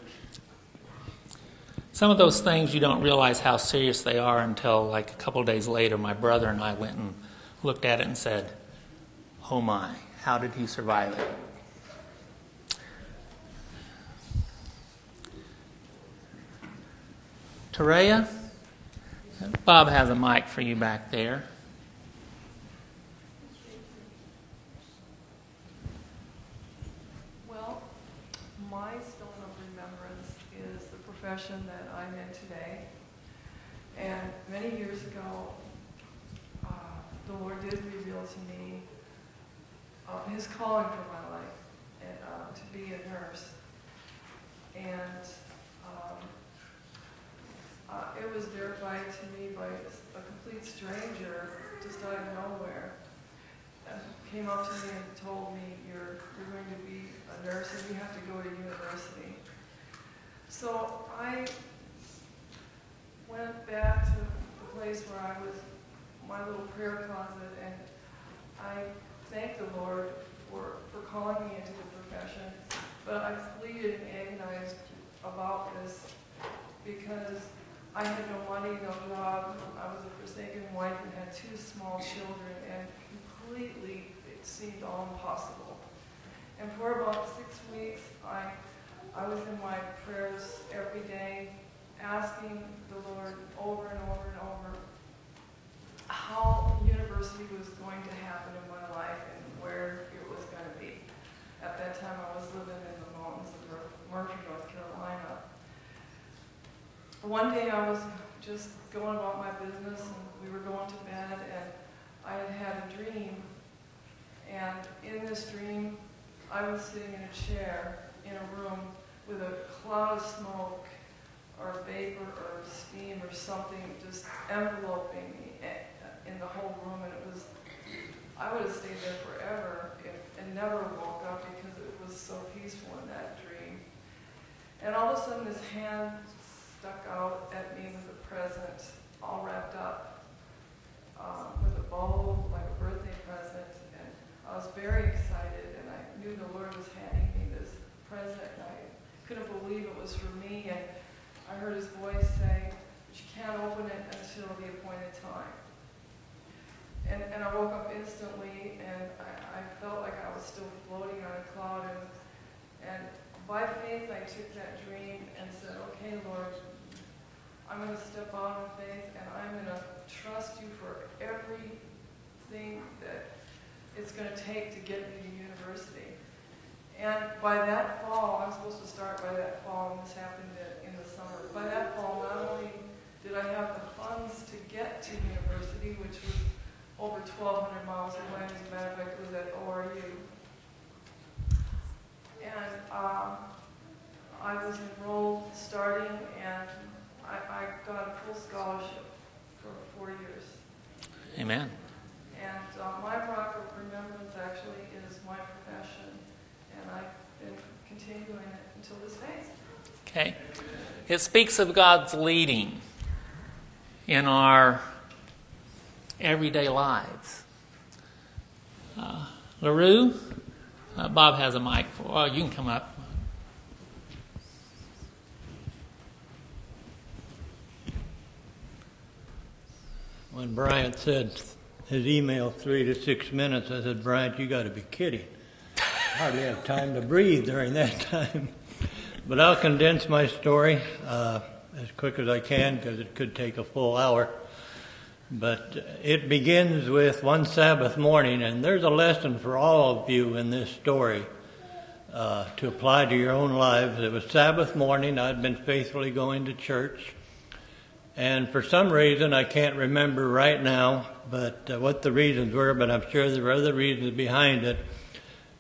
Some of those things you don't realize how serious they are until, like a couple days later, my brother and I went and looked at it and said, Oh my, how did he survive it? Terea, Bob has a mic for you back there. Well, my stone of remembrance is the profession that. And many years ago, uh, the Lord did reveal to me uh, His calling for my life, and, uh, to be a nurse. And um, uh, it was verified to me by a complete stranger just out of nowhere. And came up to me and told me, you're, you're going to be a nurse and you have to go to university. So I went back to the place where I was, my little prayer closet, and I thanked the Lord for, for calling me into the profession. But I pleaded and agonized about this because I had no money, no job. I was a forsaken wife and had two small children, and completely it seemed all impossible. And for about six weeks, I, I was in my prayers every day, asking the Lord over and over and over how university was going to happen in my life and where it was going to be. At that time, I was living in the mountains of Murphy, North Carolina. One day I was just going about my business and we were going to bed and I had had a dream. And in this dream, I was sitting in a chair in a room with a cloud of smoke or vapor or steam or something just enveloping me in the whole room. And it was, I would have stayed there forever if, and never woke up because it was so peaceful in that dream. And all of a sudden, this hand stuck out at me with a present, all wrapped up um, with a bow, like a birthday present. And I was very excited, and I knew the Lord was handing me this present. And I couldn't believe it was for me. And I heard his voice say, but you can't open it until the appointed time. And, and I woke up instantly, and I, I felt like I was still floating on a cloud. And, and by faith, I took that dream and said, okay, Lord, I'm going to step out in faith and I'm going to trust you for everything that it's going to take to get me to university. And by that fall, I'm supposed to start by that fall, and this happened in summer. By that fall, not only did I have the funds to get to university, which was over 1,200 miles away, as a matter of fact, it was at ORU. And um, I was enrolled starting, and I, I got a full scholarship for four years. Amen. And uh, my rock of remembrance actually is my profession, and I've been continuing it until this day. Okay. It speaks of God's leading in our everyday lives. Uh, LaRue, uh, Bob has a mic for. Oh, you can come up. When Bryant said his email three to six minutes, I said, Bryant, you got to be kidding. Hardly have time to breathe during that time. But I'll condense my story uh, as quick as I can because it could take a full hour. But it begins with one Sabbath morning, and there's a lesson for all of you in this story. uh, to apply to your own lives. It was Sabbath morning. I'd been faithfully going to church. And for some reason, I can't remember right now, but uh, what the reasons were, but I'm sure there were other reasons behind it.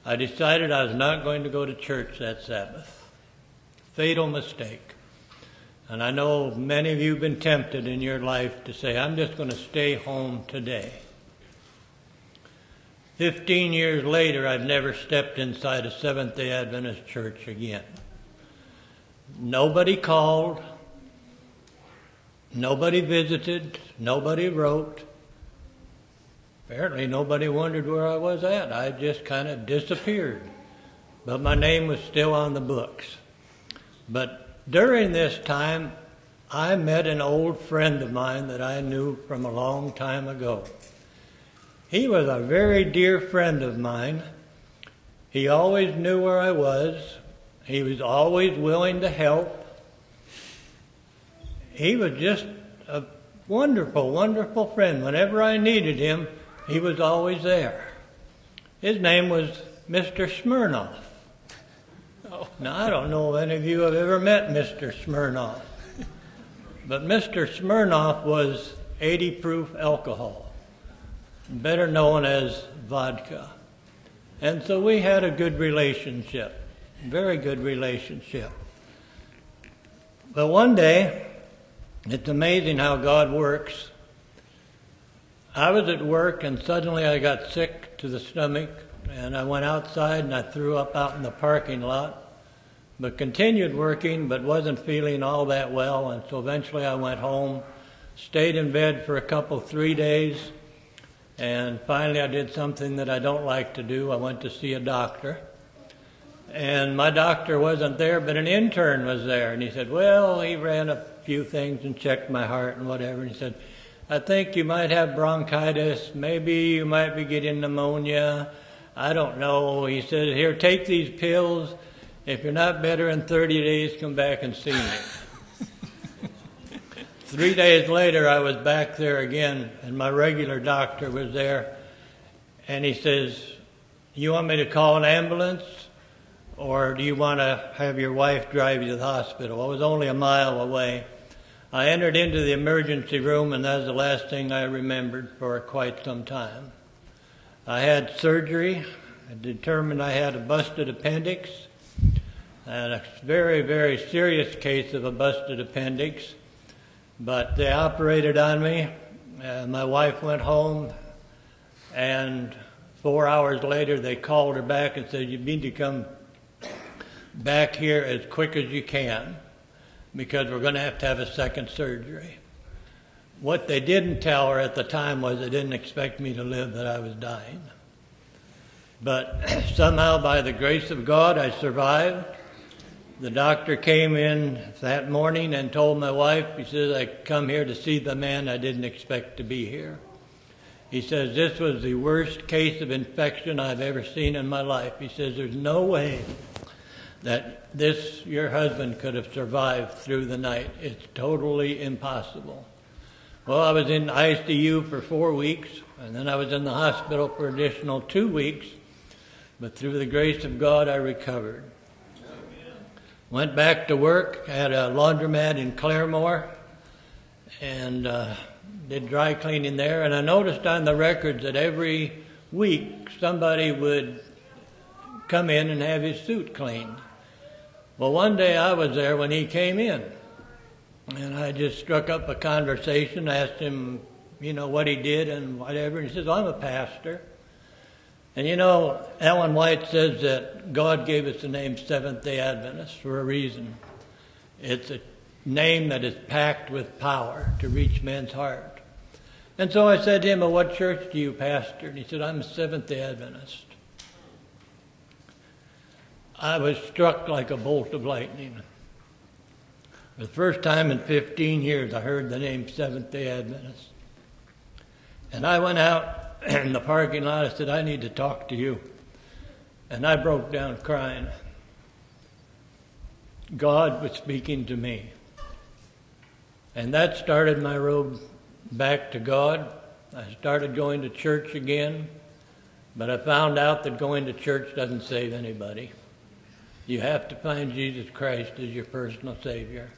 I decided I was not going to go to church that Sabbath. Fatal mistake. And I know many of you have been tempted in your life to say, I'm just going to stay home today. Fifteen years later, I've never stepped inside a Seventh day Adventist church again. Nobody called, nobody visited, nobody wrote. Apparently, nobody wondered where I was at. I just kind of disappeared. But my name was still on the books. But during this time, I met an old friend of mine that I knew from a long time ago. He was a very dear friend of mine. He always knew where I was. He was always willing to help. He was just a wonderful, wonderful friend. Whenever I needed him, he was always there. His name was Mr. Smirnoff. Now, I don't know if any of you have ever met Mr. Smirnoff, but Mr. Smirnoff was 80 proof alcohol better known as vodka. And so we had a good relationship, very good relationship. But one day, it's amazing how God works. I was at work and suddenly I got sick to the stomach and I went outside and I threw up out in the parking lot. But continued working, but wasn't feeling all that well, and so eventually I went home, stayed in bed for a couple, three days, and finally, I did something that I don't like to do. I went to see a doctor. And my doctor wasn't there, but an intern was there. And he said, Well, he ran a few things and checked my heart and whatever. And he said, I think you might have bronchitis. Maybe you might be getting pneumonia. I don't know. He said, Here, take these pills. If you're not better in 30 days, come back and see me. Three days later, I was back there again, and my regular doctor was there. And he says, You want me to call an ambulance? Or do you want to have your wife drive you to the hospital? I was only a mile away. I entered into the emergency room, and that was the last thing I remembered for quite some time. I had surgery. I determined I had a busted appendix, and a very, very serious case of a busted appendix. But they operated on me. and my wife went home, and four hours later they called her back and said, You need to come back here as quick as you can because we're going to have to have a second surgery. What they didn't tell her at the time was they didn't expect me to live, that I was dying. But somehow, by the grace of God, I survived. The doctor came in that morning and told my wife, he says, I come here to see the man I didn't expect to be here. He says, This was the worst case of infection I've ever seen in my life. He says, There's no way that this, your husband, could have survived through the night. It's totally impossible. Well, I was in ICU for four weeks, and then I was in the hospital for additional two weeks, but through the grace of God, I recovered. Went back to work at a laundromat in Claremore and uh, did dry cleaning there. And I noticed on the records that every week somebody would come in and have his suit cleaned. Well, one day I was there when he came in. And I just struck up a conversation, asked him, you know, what he did and whatever. And he says, I'm a pastor. And you know, Ellen White says that God gave us the name Seventh day Adventist for a reason. It's a name that is packed with power to reach men's heart. And so I said to him, well, What church do you pastor? And he said, I'm a Seventh day Adventist. I was struck like a bolt of lightning. For the first time in 15 years, I heard the name Seventh day Adventist. And I went out in the parking lot. I said, I need to talk to you. And I broke down crying. God was speaking to me. And that started my road back to God. I started going to church again, but I found out that going to church doesn't save anybody. you have to find Jesus Christ as your personal Savior.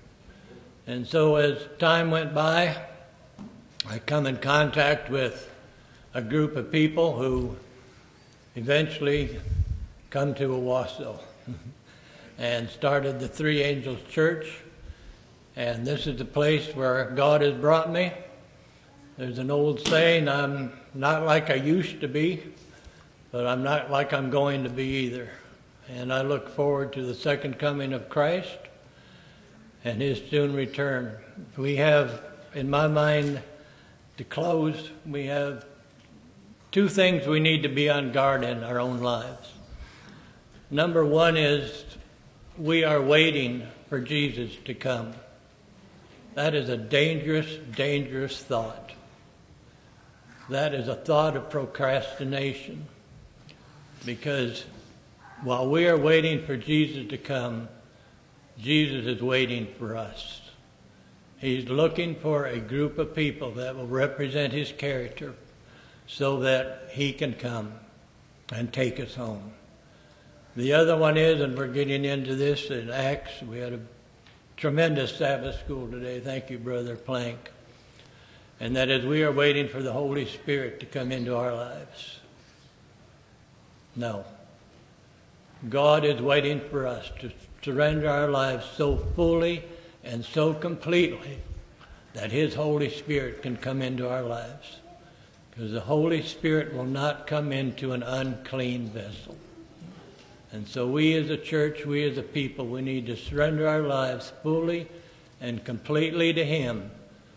And so as time went by, I come in contact with a group of people who eventually come to Owasso and started the Three Angels Church. And this is the place where God has brought me. There's an old saying, I'm not like I used to be, but I'm not like I'm going to be either. And I look forward to the second coming of Christ and his soon return. We have, in my mind, to close, we have two things we need to be on guard in our own lives. Number one is we are waiting for Jesus to come. That is a dangerous, dangerous thought. That is a thought of procrastination. Because while we are waiting for Jesus to come, Jesus is waiting for us. He's looking for a group of people that will represent his character so that he can come and take us home. The other one is, and we're getting into this in Acts, we had a tremendous Sabbath school today. Thank you, Brother Plank. And that is, we are waiting for the Holy Spirit to come into our lives. No. God is waiting for us to surrender our lives so fully and so completely that His Holy Spirit can come into our lives. Because the Holy Spirit will not come into an unclean vessel. And so we as a church, we as a people, we need to surrender our lives fully and completely to Him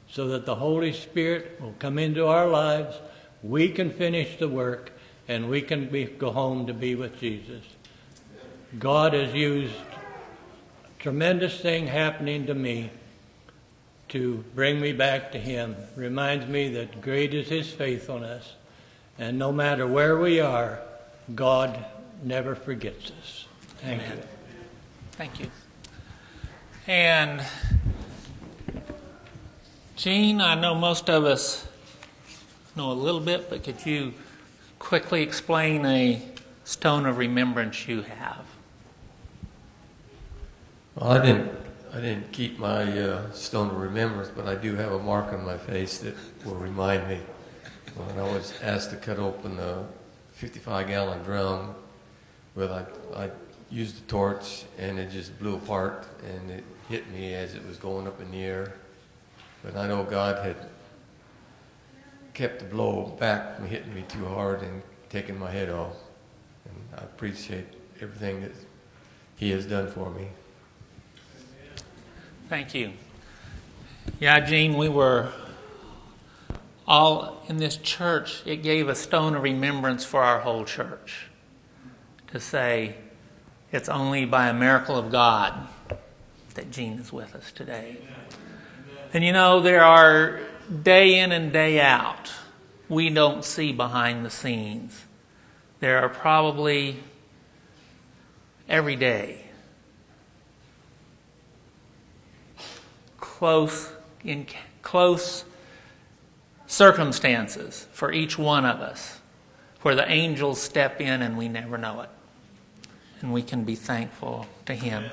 so that the Holy Spirit will come into our lives, we can finish the work, and we can be, go home to be with Jesus. God has used a tremendous thing happening to me to bring me back to Him. Reminds me that great is His faithfulness, and no matter where we are, God never forgets us. Thank Amen. you. Thank you. And Gene, I know most of us know a little bit, but could you quickly explain a stone of remembrance you have? Well, I didn't, I didn't keep my uh, stone of remembrance, but I do have a mark on my face that will remind me when I was asked to cut open a 55 gallon drum. Well, I, I used the torch and it just blew apart and it hit me as it was going up in the air. But I know God had kept the blow back from hitting me too hard and taking my head off. And I appreciate everything that He has done for me. Thank you. Yeah, Gene, we were all in this church. It gave a stone of remembrance for our whole church to say it's only by a miracle of God that Gene is with us today. And you know, there are day in and day out, we don't see behind the scenes. There are probably every day close in close circumstances for each one of us where the angels step in and we never know it. And we can be thankful to him.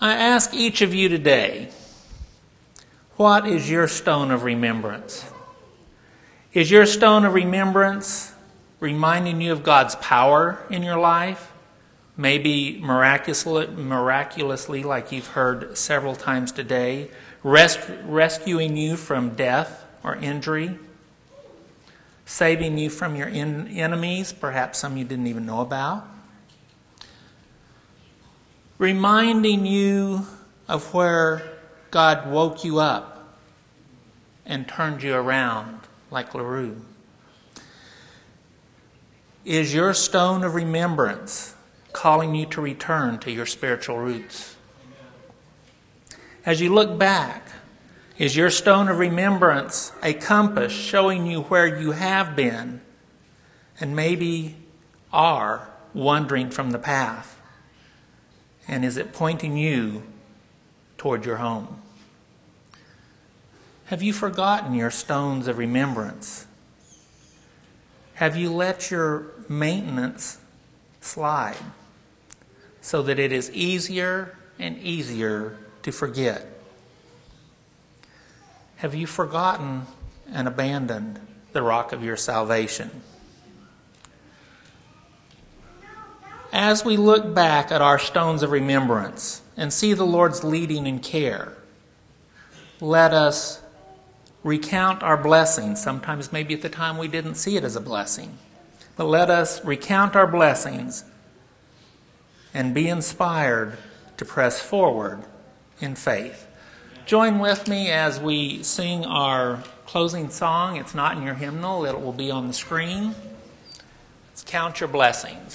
I ask each of you today what is your stone of remembrance? Is your stone of remembrance reminding you of god's power in your life maybe miraculously, miraculously, like you've heard several times today, res- rescuing you from death or injury, saving you from your enemies, perhaps some you didn't even know about, reminding you of where God woke you up and turned you around like LaRue. Is your stone of remembrance calling you to return to your spiritual roots? As you look back, is your stone of remembrance a compass showing you where you have been and maybe are wandering from the path? And is it pointing you toward your home? Have you forgotten your stones of remembrance? Have you let your maintenance slide? So that it is easier and easier to forget. Have you forgotten and abandoned the rock of your salvation? As we look back at our stones of remembrance and see the Lord's leading and care, let us recount our blessings. Sometimes, maybe at the time, we didn't see it as a blessing. But let us recount our blessings and be inspired to press forward in faith. Join with me as we sing our closing song. It's not in your hymnal, it will be on the screen. Let's count your blessings.